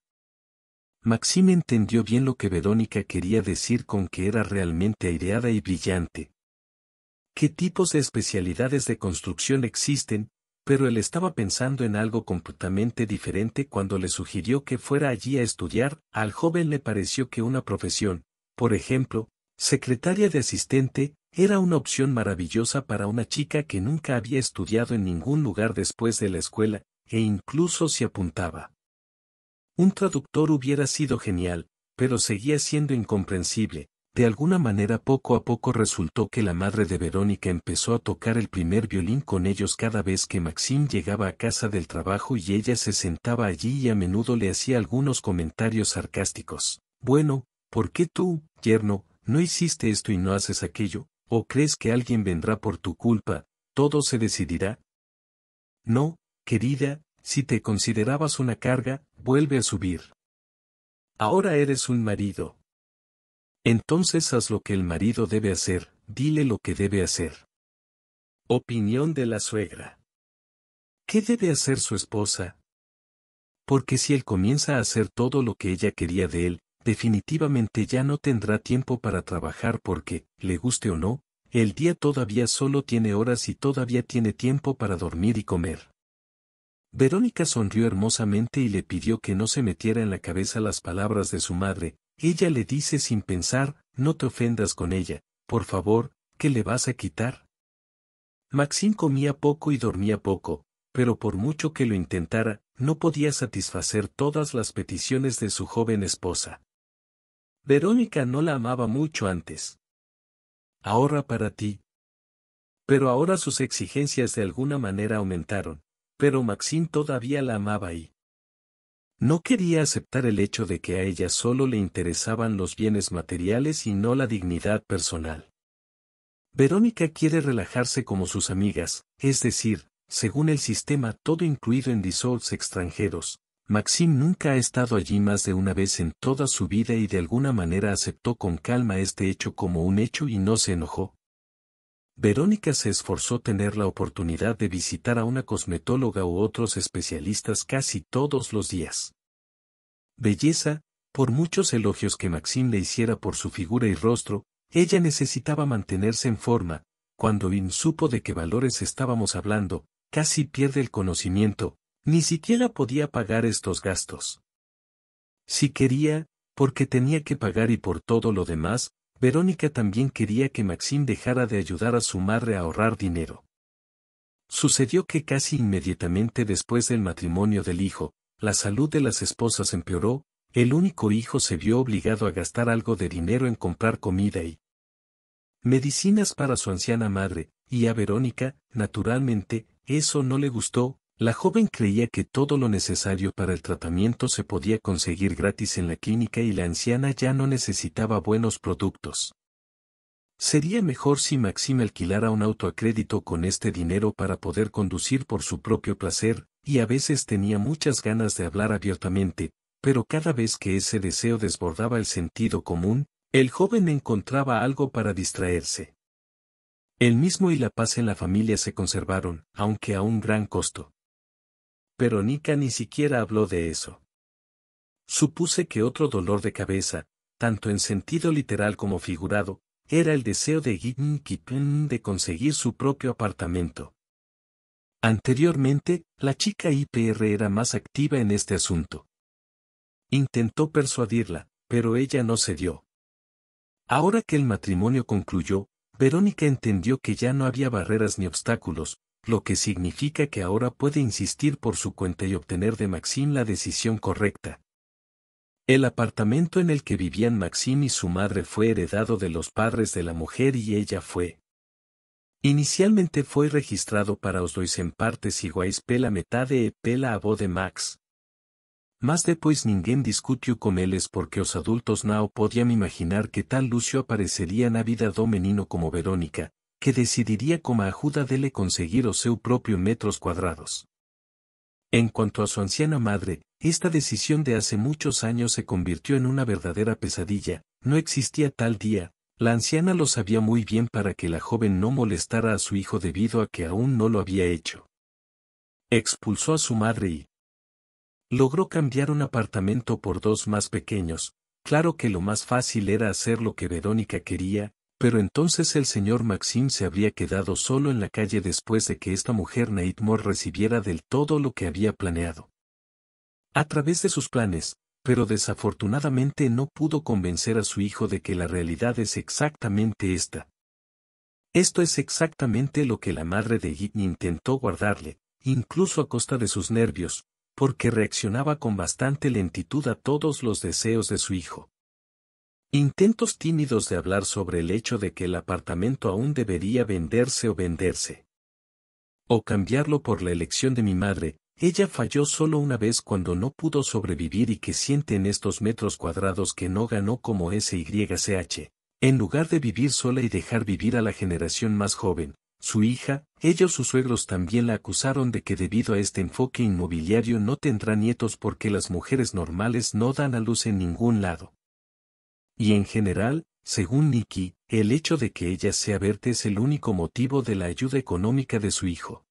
Maxime entendió bien lo que Verónica quería decir con que era realmente aireada y brillante, qué tipos de especialidades de construcción existen, pero él estaba pensando en algo completamente diferente cuando le sugirió que fuera allí a estudiar, al joven le pareció que una profesión, por ejemplo, secretaria de asistente, era una opción maravillosa para una chica que nunca había estudiado en ningún lugar después de la escuela, e incluso se apuntaba. Un traductor hubiera sido genial, pero seguía siendo incomprensible, de alguna manera poco a poco resultó que la madre de Verónica empezó a tocar el primer violín con ellos cada vez que Maxim llegaba a casa del trabajo y ella se sentaba allí y a menudo le hacía algunos comentarios sarcásticos. Bueno, ¿por qué tú, yerno, no hiciste esto y no haces aquello? ¿O crees que alguien vendrá por tu culpa? ¿Todo se decidirá? No, querida, si te considerabas una carga, vuelve a subir. Ahora eres un marido. Entonces haz lo que el marido debe hacer, dile lo que debe hacer. Opinión de la suegra. ¿Qué debe hacer su esposa? Porque si él comienza a hacer todo lo que ella quería de él, definitivamente ya no tendrá tiempo para trabajar porque, le guste o no, el día todavía solo tiene horas y todavía tiene tiempo para dormir y comer. Verónica sonrió hermosamente y le pidió que no se metiera en la cabeza las palabras de su madre, ella le dice sin pensar, no te ofendas con ella, por favor, ¿qué le vas a quitar? Maxim comía poco y dormía poco, pero por mucho que lo intentara, no podía satisfacer todas las peticiones de su joven esposa. Verónica no la amaba mucho antes. Ahorra para ti. Pero ahora sus exigencias de alguna manera aumentaron, pero Maxine todavía la amaba y no quería aceptar el hecho de que a ella solo le interesaban los bienes materiales y no la dignidad personal. Verónica quiere relajarse como sus amigas, es decir, según el sistema todo incluido en resorts extranjeros, Maxim nunca ha estado allí más de una vez en toda su vida y de alguna manera aceptó con calma este hecho como un hecho y no se enojó. Verónica se esforzó tener la oportunidad de visitar a una cosmetóloga u otros especialistas casi todos los días. Belleza, por muchos elogios que Maxim le hiciera por su figura y rostro, ella necesitaba mantenerse en forma, cuando Vin supo de qué valores estábamos hablando, casi pierde el conocimiento, ni siquiera podía pagar estos gastos. Si quería, porque tenía que pagar y por todo lo demás, Verónica también quería que Maxim dejara de ayudar a su madre a ahorrar dinero. Sucedió que casi inmediatamente después del matrimonio del hijo, la salud de las esposas empeoró, el único hijo se vio obligado a gastar algo de dinero en comprar comida y medicinas para su anciana madre, y a Verónica, naturalmente, eso no le gustó, la joven creía que todo lo necesario para el tratamiento se podía conseguir gratis en la clínica y la anciana ya no necesitaba buenos productos. Sería mejor si Maxim alquilara un auto a crédito con este dinero para poder conducir por su propio placer, y a veces tenía muchas ganas de hablar abiertamente, pero cada vez que ese deseo desbordaba el sentido común, el joven encontraba algo para distraerse. El mismo y la paz en la familia se conservaron, aunque a un gran costo pero Nika ni siquiera habló de eso. Supuse que otro dolor de cabeza, tanto en sentido literal como figurado, era el deseo de Gin Kipen de conseguir su propio apartamento. Anteriormente, la chica IPR era más activa en este asunto. Intentó persuadirla, pero ella no cedió. Ahora que el matrimonio concluyó, Verónica entendió que ya no había barreras ni obstáculos, lo que significa que ahora puede insistir por su cuenta y obtener de Maxim la decisión correcta. El apartamento en el que vivían Maxim y su madre fue heredado de los padres de la mujer y ella fue. Inicialmente fue registrado para os dois en partes iguais pela metade e pela avó de Max. Más después ninguém discutió con es porque os adultos no podían imaginar que tal Lucio aparecería na vida do menino como Verónica, que decidiría como ayuda dele conseguir o seu propio metros cuadrados. En cuanto a su anciana madre, esta decisión de hace muchos años se convirtió en una verdadera pesadilla, no existía tal día, la anciana lo sabía muy bien para que la joven no molestara a su hijo debido a que aún no lo había hecho. Expulsó a su madre y logró cambiar un apartamento por dos más pequeños, claro que lo más fácil era hacer lo que Verónica quería, pero entonces el señor Maxim se habría quedado solo en la calle después de que esta mujer Neidmore recibiera del todo lo que había planeado. A través de sus planes, pero desafortunadamente no pudo convencer a su hijo de que la realidad es exactamente esta. Esto es exactamente lo que la madre de Gitney intentó guardarle, incluso a costa de sus nervios, porque reaccionaba con bastante lentitud a todos los deseos de su hijo. Intentos tímidos de hablar sobre el hecho de que el apartamento aún debería venderse o venderse. O cambiarlo por la elección de mi madre, ella falló solo una vez cuando no pudo sobrevivir y que siente en estos metros cuadrados que no ganó como SYCH. En lugar de vivir sola y dejar vivir a la generación más joven, su hija, ellos sus suegros también la acusaron de que debido a este enfoque inmobiliario no tendrá nietos porque las mujeres normales no dan a luz en ningún lado. Y en general, según Nikki, el hecho de que ella sea verte es el único motivo de la ayuda económica de su hijo.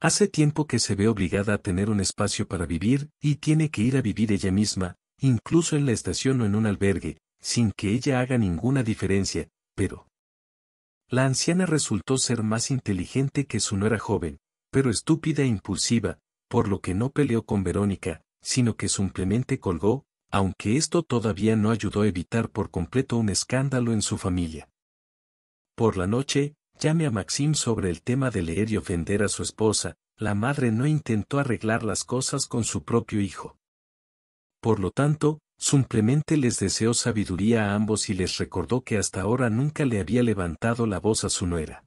Hace tiempo que se ve obligada a tener un espacio para vivir, y tiene que ir a vivir ella misma, incluso en la estación o en un albergue, sin que ella haga ninguna diferencia, pero... La anciana resultó ser más inteligente que su nuera joven, pero estúpida e impulsiva, por lo que no peleó con Verónica, sino que simplemente colgó, aunque esto todavía no ayudó a evitar por completo un escándalo en su familia. Por la noche, llame a Maxim sobre el tema de leer y ofender a su esposa, la madre no intentó arreglar las cosas con su propio hijo. Por lo tanto, simplemente les deseó sabiduría a ambos y les recordó que hasta ahora nunca le había levantado la voz a su nuera.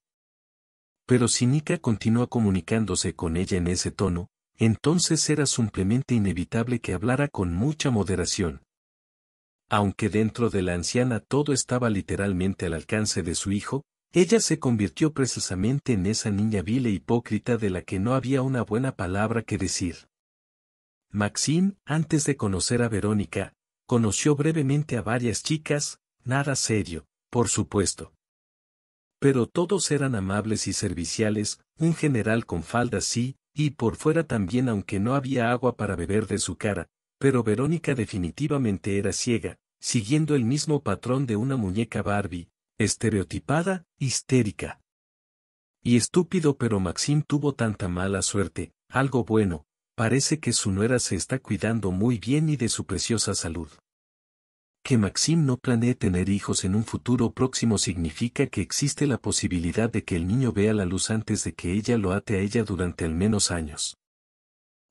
Pero si Nika continúa comunicándose con ella en ese tono, entonces era simplemente inevitable que hablara con mucha moderación. Aunque dentro de la anciana todo estaba literalmente al alcance de su hijo, ella se convirtió precisamente en esa niña vil e hipócrita de la que no había una buena palabra que decir. Maxine, antes de conocer a Verónica, conoció brevemente a varias chicas, nada serio, por supuesto. Pero todos eran amables y serviciales, un general con faldas sí, y por fuera también aunque no había agua para beber de su cara, pero Verónica definitivamente era ciega, siguiendo el mismo patrón de una muñeca Barbie, estereotipada, histérica. Y estúpido pero Maxim tuvo tanta mala suerte, algo bueno, parece que su nuera se está cuidando muy bien y de su preciosa salud. Que Maxim no planee tener hijos en un futuro próximo significa que existe la posibilidad de que el niño vea la luz antes de que ella lo ate a ella durante al menos años.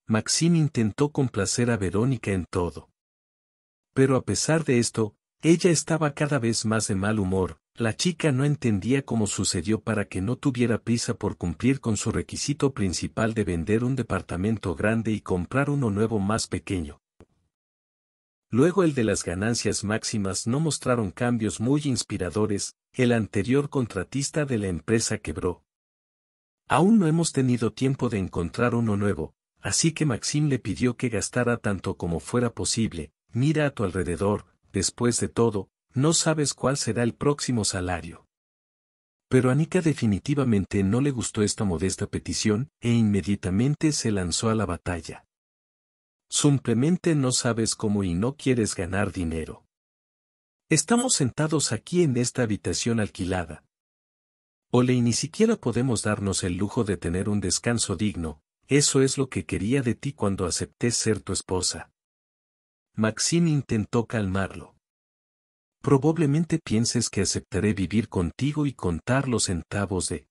Maxim intentó complacer a Verónica en todo. Pero a pesar de esto, ella estaba cada vez más de mal humor, la chica no entendía cómo sucedió para que no tuviera prisa por cumplir con su requisito principal de vender un departamento grande y comprar uno nuevo más pequeño. Luego el de las ganancias máximas no mostraron cambios muy inspiradores, el anterior contratista de la empresa quebró. Aún no hemos tenido tiempo de encontrar uno nuevo, así que Maxim le pidió que gastara tanto como fuera posible, mira a tu alrededor, después de todo, no sabes cuál será el próximo salario. Pero a Nika definitivamente no le gustó esta modesta petición, e inmediatamente se lanzó a la batalla. Simplemente no sabes cómo y no quieres ganar dinero. Estamos sentados aquí en esta habitación alquilada. Ole y ni siquiera podemos darnos el lujo de tener un descanso digno, eso es lo que quería de ti cuando acepté ser tu esposa. Maxine intentó calmarlo. Probablemente pienses que aceptaré vivir contigo y contar los centavos de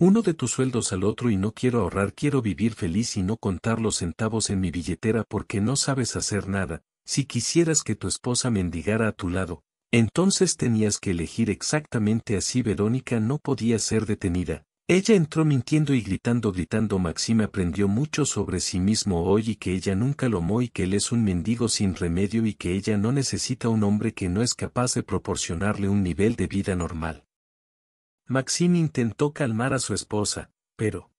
uno de tus sueldos al otro y no quiero ahorrar, quiero vivir feliz y no contar los centavos en mi billetera porque no sabes hacer nada, si quisieras que tu esposa mendigara a tu lado, entonces tenías que elegir exactamente así Verónica no podía ser detenida. Ella entró mintiendo y gritando gritando Maxime aprendió mucho sobre sí mismo hoy y que ella nunca lo amó y que él es un mendigo sin remedio y que ella no necesita un hombre que no es capaz de proporcionarle un nivel de vida normal. Maxine intentó calmar a su esposa, pero...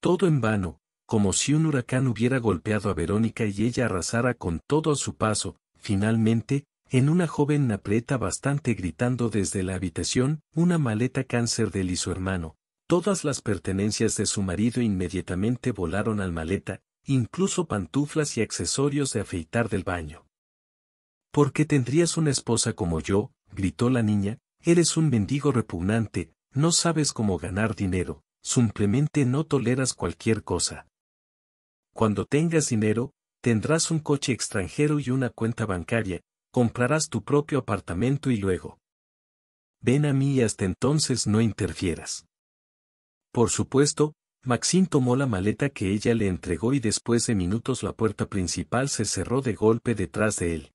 Todo en vano, como si un huracán hubiera golpeado a Verónica y ella arrasara con todo a su paso, finalmente, en una joven napreta bastante gritando desde la habitación, una maleta cáncer de él y su hermano. Todas las pertenencias de su marido inmediatamente volaron al maleta, incluso pantuflas y accesorios de afeitar del baño. ¿Por qué tendrías una esposa como yo? gritó la niña, Eres un mendigo repugnante, no sabes cómo ganar dinero, simplemente no toleras cualquier cosa. Cuando tengas dinero, tendrás un coche extranjero y una cuenta bancaria, comprarás tu propio apartamento y luego. Ven a mí y hasta entonces no interfieras. Por supuesto, Maxine tomó la maleta que ella le entregó y después de minutos la puerta principal se cerró de golpe detrás de él.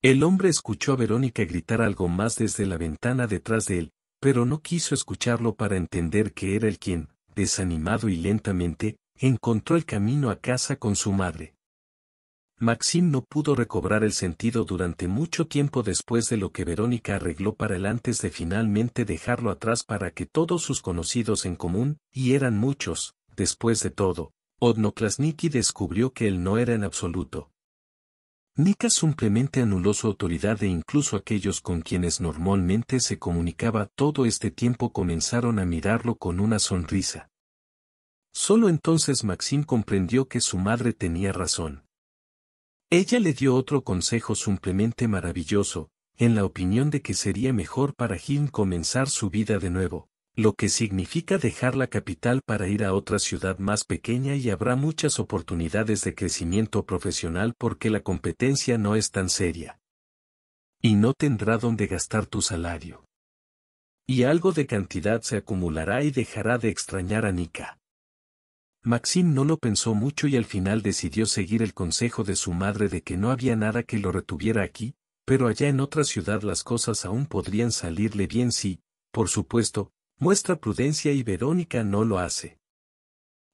El hombre escuchó a Verónica gritar algo más desde la ventana detrás de él, pero no quiso escucharlo para entender que era el quien, desanimado y lentamente, encontró el camino a casa con su madre. Maxim no pudo recobrar el sentido durante mucho tiempo después de lo que Verónica arregló para él antes de finalmente dejarlo atrás para que todos sus conocidos en común, y eran muchos, después de todo, Odnoklasniki descubrió que él no era en absoluto Nika simplemente anuló su autoridad e incluso aquellos con quienes normalmente se comunicaba todo este tiempo comenzaron a mirarlo con una sonrisa. Solo entonces Maxim comprendió que su madre tenía razón. Ella le dio otro consejo simplemente maravilloso, en la opinión de que sería mejor para Jim comenzar su vida de nuevo, lo que significa dejar la capital para ir a otra ciudad más pequeña y habrá muchas oportunidades de crecimiento profesional porque la competencia no es tan seria. Y no tendrá donde gastar tu salario. Y algo de cantidad se acumulará y dejará de extrañar a Nika. Maxim no lo pensó mucho y al final decidió seguir el consejo de su madre de que no había nada que lo retuviera aquí, pero allá en otra ciudad las cosas aún podrían salirle bien si, por supuesto, muestra prudencia y Verónica no lo hace.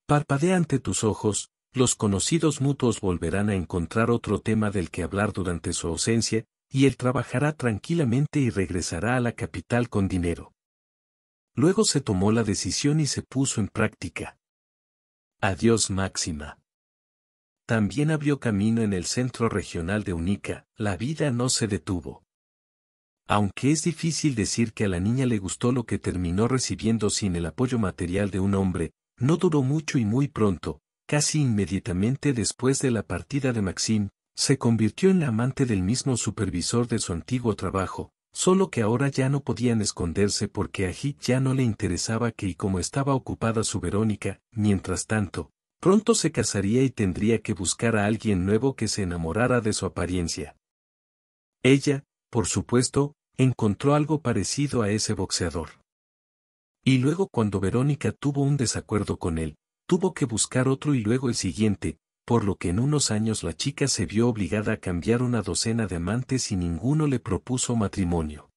Parpadea ante tus ojos, los conocidos mutuos volverán a encontrar otro tema del que hablar durante su ausencia, y él trabajará tranquilamente y regresará a la capital con dinero. Luego se tomó la decisión y se puso en práctica. Adiós Máxima. También abrió camino en el centro regional de Unica, la vida no se detuvo. Aunque es difícil decir que a la niña le gustó lo que terminó recibiendo sin el apoyo material de un hombre, no duró mucho y muy pronto, casi inmediatamente después de la partida de Maxim, se convirtió en la amante del mismo supervisor de su antiguo trabajo, solo que ahora ya no podían esconderse porque a Hit ya no le interesaba que y como estaba ocupada su Verónica, mientras tanto, pronto se casaría y tendría que buscar a alguien nuevo que se enamorara de su apariencia. Ella, por supuesto, encontró algo parecido a ese boxeador. Y luego cuando Verónica tuvo un desacuerdo con él, tuvo que buscar otro y luego el siguiente, por lo que en unos años la chica se vio obligada a cambiar una docena de amantes y ninguno le propuso matrimonio.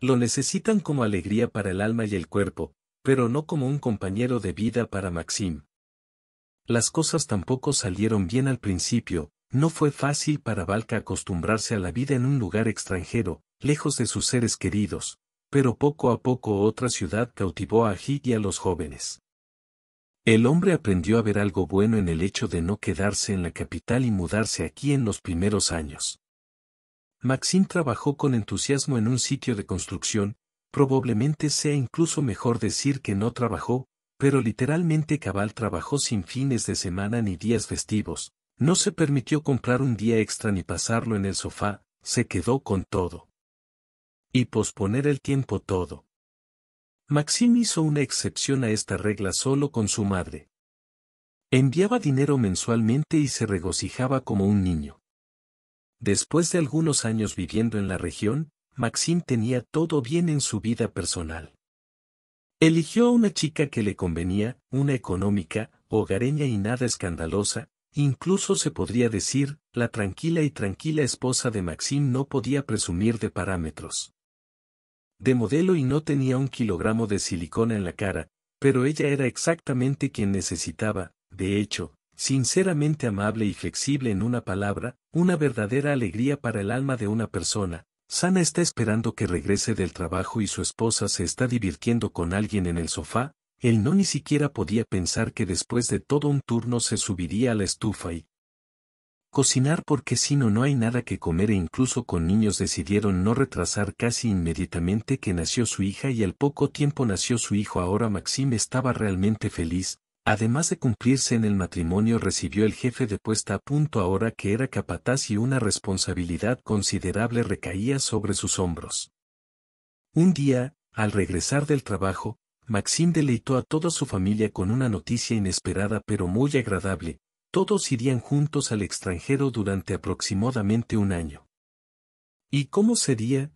Lo necesitan como alegría para el alma y el cuerpo, pero no como un compañero de vida para Maxim. Las cosas tampoco salieron bien al principio, no fue fácil para Valka acostumbrarse a la vida en un lugar extranjero, lejos de sus seres queridos, pero poco a poco otra ciudad cautivó a Hit y a los jóvenes. El hombre aprendió a ver algo bueno en el hecho de no quedarse en la capital y mudarse aquí en los primeros años. Maxine trabajó con entusiasmo en un sitio de construcción, probablemente sea incluso mejor decir que no trabajó, pero literalmente Cabal trabajó sin fines de semana ni días festivos, no se permitió comprar un día extra ni pasarlo en el sofá, se quedó con todo. Y posponer el tiempo todo. Maxim hizo una excepción a esta regla solo con su madre. Enviaba dinero mensualmente y se regocijaba como un niño. Después de algunos años viviendo en la región, Maxim tenía todo bien en su vida personal. Eligió a una chica que le convenía, una económica, hogareña y nada escandalosa, Incluso se podría decir, la tranquila y tranquila esposa de Maxim no podía presumir de parámetros. De modelo y no tenía un kilogramo de silicona en la cara, pero ella era exactamente quien necesitaba, de hecho, sinceramente amable y flexible en una palabra, una verdadera alegría para el alma de una persona. Sana está esperando que regrese del trabajo y su esposa se está divirtiendo con alguien en el sofá, él no ni siquiera podía pensar que después de todo un turno se subiría a la estufa y cocinar porque si no no hay nada que comer e incluso con niños decidieron no retrasar casi inmediatamente que nació su hija y al poco tiempo nació su hijo ahora Maxim estaba realmente feliz, además de cumplirse en el matrimonio recibió el jefe de puesta a punto ahora que era capataz y una responsabilidad considerable recaía sobre sus hombros. Un día, al regresar del trabajo, Maxim deleitó a toda su familia con una noticia inesperada pero muy agradable, todos irían juntos al extranjero durante aproximadamente un año. ¿Y cómo sería?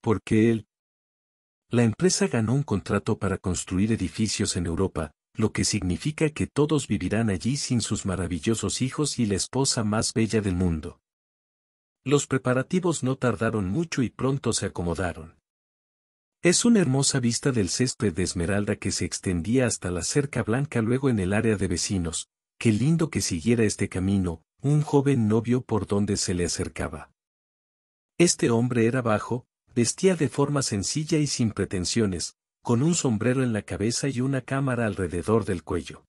Porque él. La empresa ganó un contrato para construir edificios en Europa, lo que significa que todos vivirán allí sin sus maravillosos hijos y la esposa más bella del mundo. Los preparativos no tardaron mucho y pronto se acomodaron. Es una hermosa vista del césped de esmeralda que se extendía hasta la cerca blanca luego en el área de vecinos. Qué lindo que siguiera este camino, un joven novio por donde se le acercaba. Este hombre era bajo, vestía de forma sencilla y sin pretensiones, con un sombrero en la cabeza y una cámara alrededor del cuello.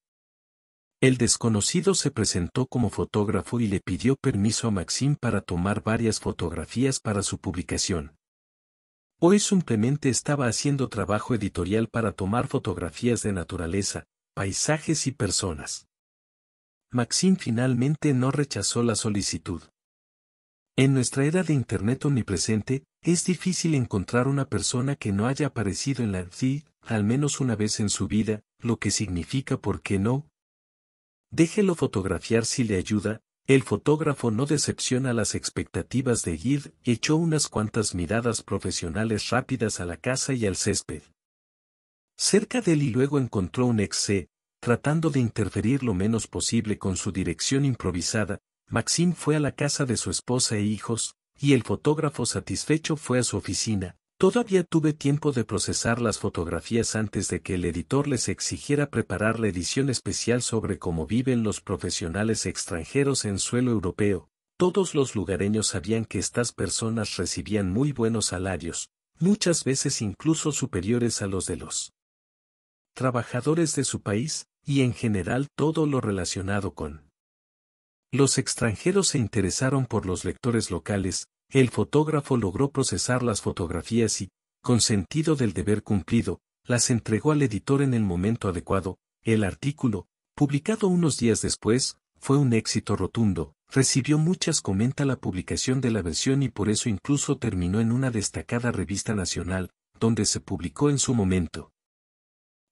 El desconocido se presentó como fotógrafo y le pidió permiso a Maxim para tomar varias fotografías para su publicación. Hoy simplemente estaba haciendo trabajo editorial para tomar fotografías de naturaleza, paisajes y personas. Maxim finalmente no rechazó la solicitud. En nuestra era de Internet omnipresente, es difícil encontrar una persona que no haya aparecido en la FI, al menos una vez en su vida, lo que significa por qué no, Déjelo fotografiar si le ayuda, el fotógrafo no decepciona las expectativas de Gid, echó unas cuantas miradas profesionales rápidas a la casa y al césped. Cerca de él y luego encontró un ex tratando de interferir lo menos posible con su dirección improvisada, Maxim fue a la casa de su esposa e hijos, y el fotógrafo satisfecho fue a su oficina, Todavía tuve tiempo de procesar las fotografías antes de que el editor les exigiera preparar la edición especial sobre cómo viven los profesionales extranjeros en suelo europeo. Todos los lugareños sabían que estas personas recibían muy buenos salarios, muchas veces incluso superiores a los de los trabajadores de su país, y en general todo lo relacionado con. Los extranjeros se interesaron por los lectores locales, el fotógrafo logró procesar las fotografías y, con sentido del deber cumplido, las entregó al editor en el momento adecuado. El artículo, publicado unos días después, fue un éxito rotundo, recibió muchas comenta la publicación de la versión y por eso incluso terminó en una destacada revista nacional, donde se publicó en su momento.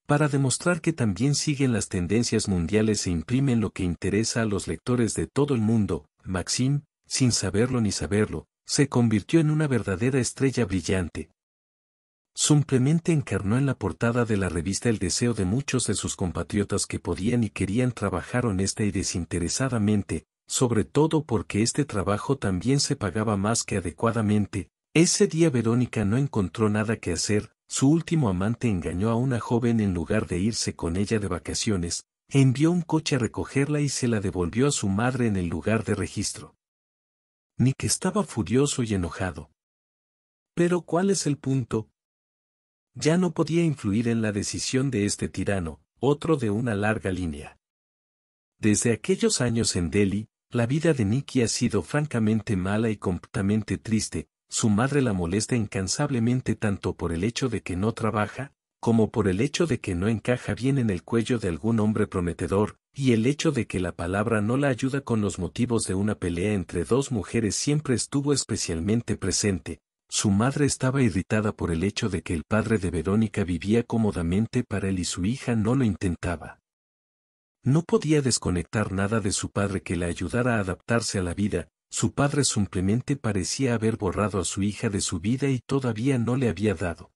Para demostrar que también siguen las tendencias mundiales e imprimen lo que interesa a los lectores de todo el mundo, Maxim, sin saberlo ni saberlo, se convirtió en una verdadera estrella brillante. Simplemente encarnó en la portada de la revista el deseo de muchos de sus compatriotas que podían y querían trabajar honesta y desinteresadamente, sobre todo porque este trabajo también se pagaba más que adecuadamente. Ese día Verónica no encontró nada que hacer, su último amante engañó a una joven en lugar de irse con ella de vacaciones, envió un coche a recogerla y se la devolvió a su madre en el lugar de registro. Nick estaba furioso y enojado. Pero ¿cuál es el punto? Ya no podía influir en la decisión de este tirano, otro de una larga línea. Desde aquellos años en Delhi, la vida de Nicky ha sido francamente mala y completamente triste, su madre la molesta incansablemente tanto por el hecho de que no trabaja, como por el hecho de que no encaja bien en el cuello de algún hombre prometedor, y el hecho de que la palabra no la ayuda con los motivos de una pelea entre dos mujeres siempre estuvo especialmente presente. Su madre estaba irritada por el hecho de que el padre de Verónica vivía cómodamente para él y su hija no lo intentaba. No podía desconectar nada de su padre que le ayudara a adaptarse a la vida, su padre simplemente parecía haber borrado a su hija de su vida y todavía no le había dado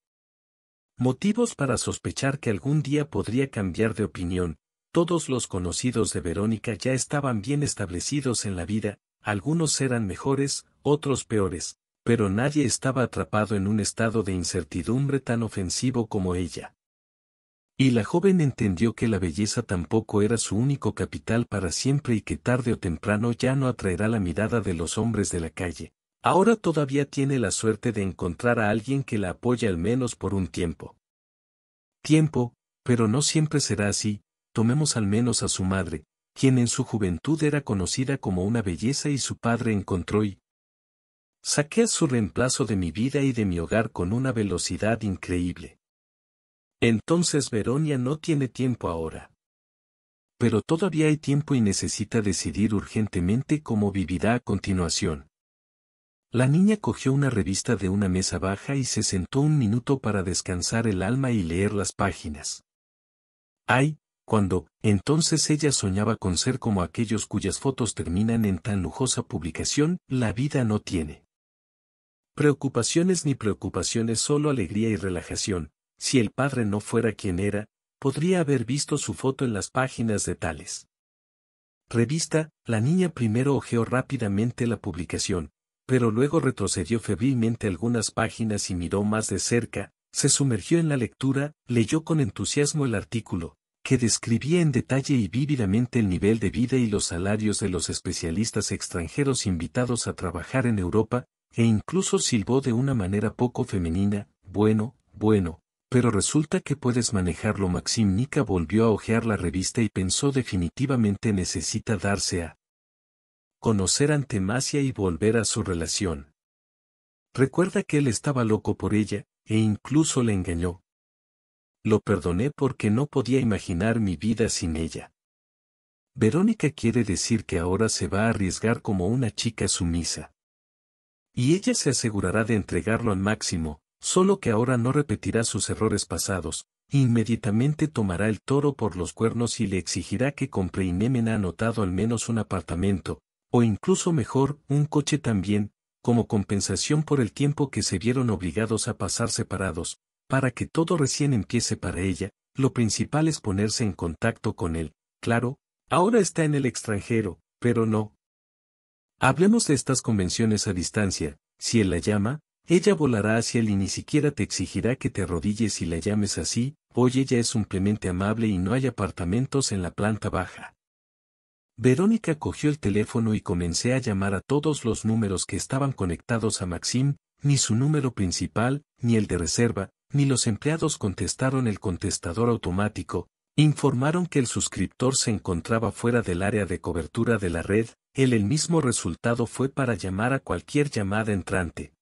Motivos para sospechar que algún día podría cambiar de opinión, todos los conocidos de Verónica ya estaban bien establecidos en la vida, algunos eran mejores, otros peores, pero nadie estaba atrapado en un estado de incertidumbre tan ofensivo como ella. Y la joven entendió que la belleza tampoco era su único capital para siempre y que tarde o temprano ya no atraerá la mirada de los hombres de la calle, Ahora todavía tiene la suerte de encontrar a alguien que la apoye al menos por un tiempo. Tiempo, pero no siempre será así, tomemos al menos a su madre, quien en su juventud era conocida como una belleza y su padre encontró y saqué a su reemplazo de mi vida y de mi hogar con una velocidad increíble. Entonces Veronia no tiene tiempo ahora. Pero todavía hay tiempo y necesita decidir urgentemente cómo vivirá a continuación. La niña cogió una revista de una mesa baja y se sentó un minuto para descansar el alma y leer las páginas. Ay, cuando, entonces ella soñaba con ser como aquellos cuyas fotos terminan en tan lujosa publicación, la vida no tiene. Preocupaciones ni preocupaciones, solo alegría y relajación, si el padre no fuera quien era, podría haber visto su foto en las páginas de tales. Revista, la niña primero hojeó rápidamente la publicación, pero luego retrocedió febrilmente algunas páginas y miró más de cerca, se sumergió en la lectura, leyó con entusiasmo el artículo, que describía en detalle y vívidamente el nivel de vida y los salarios de los especialistas extranjeros invitados a trabajar en Europa, e incluso silbó de una manera poco femenina, bueno, bueno, pero resulta que puedes manejarlo. Maxim Nika volvió a hojear la revista y pensó definitivamente necesita darse a conocer ante Masia y volver a su relación. Recuerda que él estaba loco por ella, e incluso le engañó. Lo perdoné porque no podía imaginar mi vida sin ella. Verónica quiere decir que ahora se va a arriesgar como una chica sumisa. Y ella se asegurará de entregarlo al máximo, solo que ahora no repetirá sus errores pasados, inmediatamente tomará el toro por los cuernos y le exigirá que compre y Nemen ha anotado al menos un apartamento, o incluso mejor, un coche también, como compensación por el tiempo que se vieron obligados a pasar separados, para que todo recién empiece para ella, lo principal es ponerse en contacto con él, claro, ahora está en el extranjero, pero no. Hablemos de estas convenciones a distancia, si él la llama, ella volará hacia él y ni siquiera te exigirá que te arrodilles y la llames así, hoy ella es simplemente amable y no hay apartamentos en la planta baja. Verónica cogió el teléfono y comencé a llamar a todos los números que estaban conectados a Maxim, ni su número principal, ni el de reserva, ni los empleados contestaron el contestador automático, informaron que el suscriptor se encontraba fuera del área de cobertura de la red, el el mismo resultado fue para llamar a cualquier llamada entrante.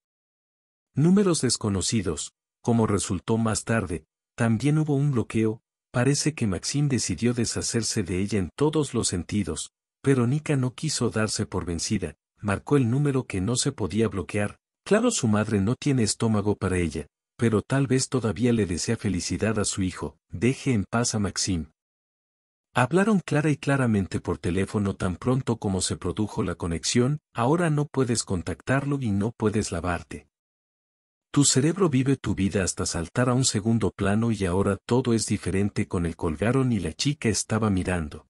Números desconocidos, como resultó más tarde, también hubo un bloqueo, parece que Maxim decidió deshacerse de ella en todos los sentidos, pero Nika no quiso darse por vencida, marcó el número que no se podía bloquear, claro su madre no tiene estómago para ella, pero tal vez todavía le desea felicidad a su hijo, deje en paz a Maxim. Hablaron clara y claramente por teléfono tan pronto como se produjo la conexión, ahora no puedes contactarlo y no puedes lavarte. Tu cerebro vive tu vida hasta saltar a un segundo plano y ahora todo es diferente con el colgaron y la chica estaba mirando.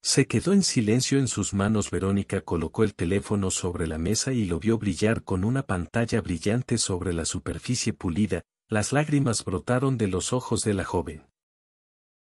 Se quedó en silencio en sus manos. Verónica colocó el teléfono sobre la mesa y lo vio brillar con una pantalla brillante sobre la superficie pulida, las lágrimas brotaron de los ojos de la joven.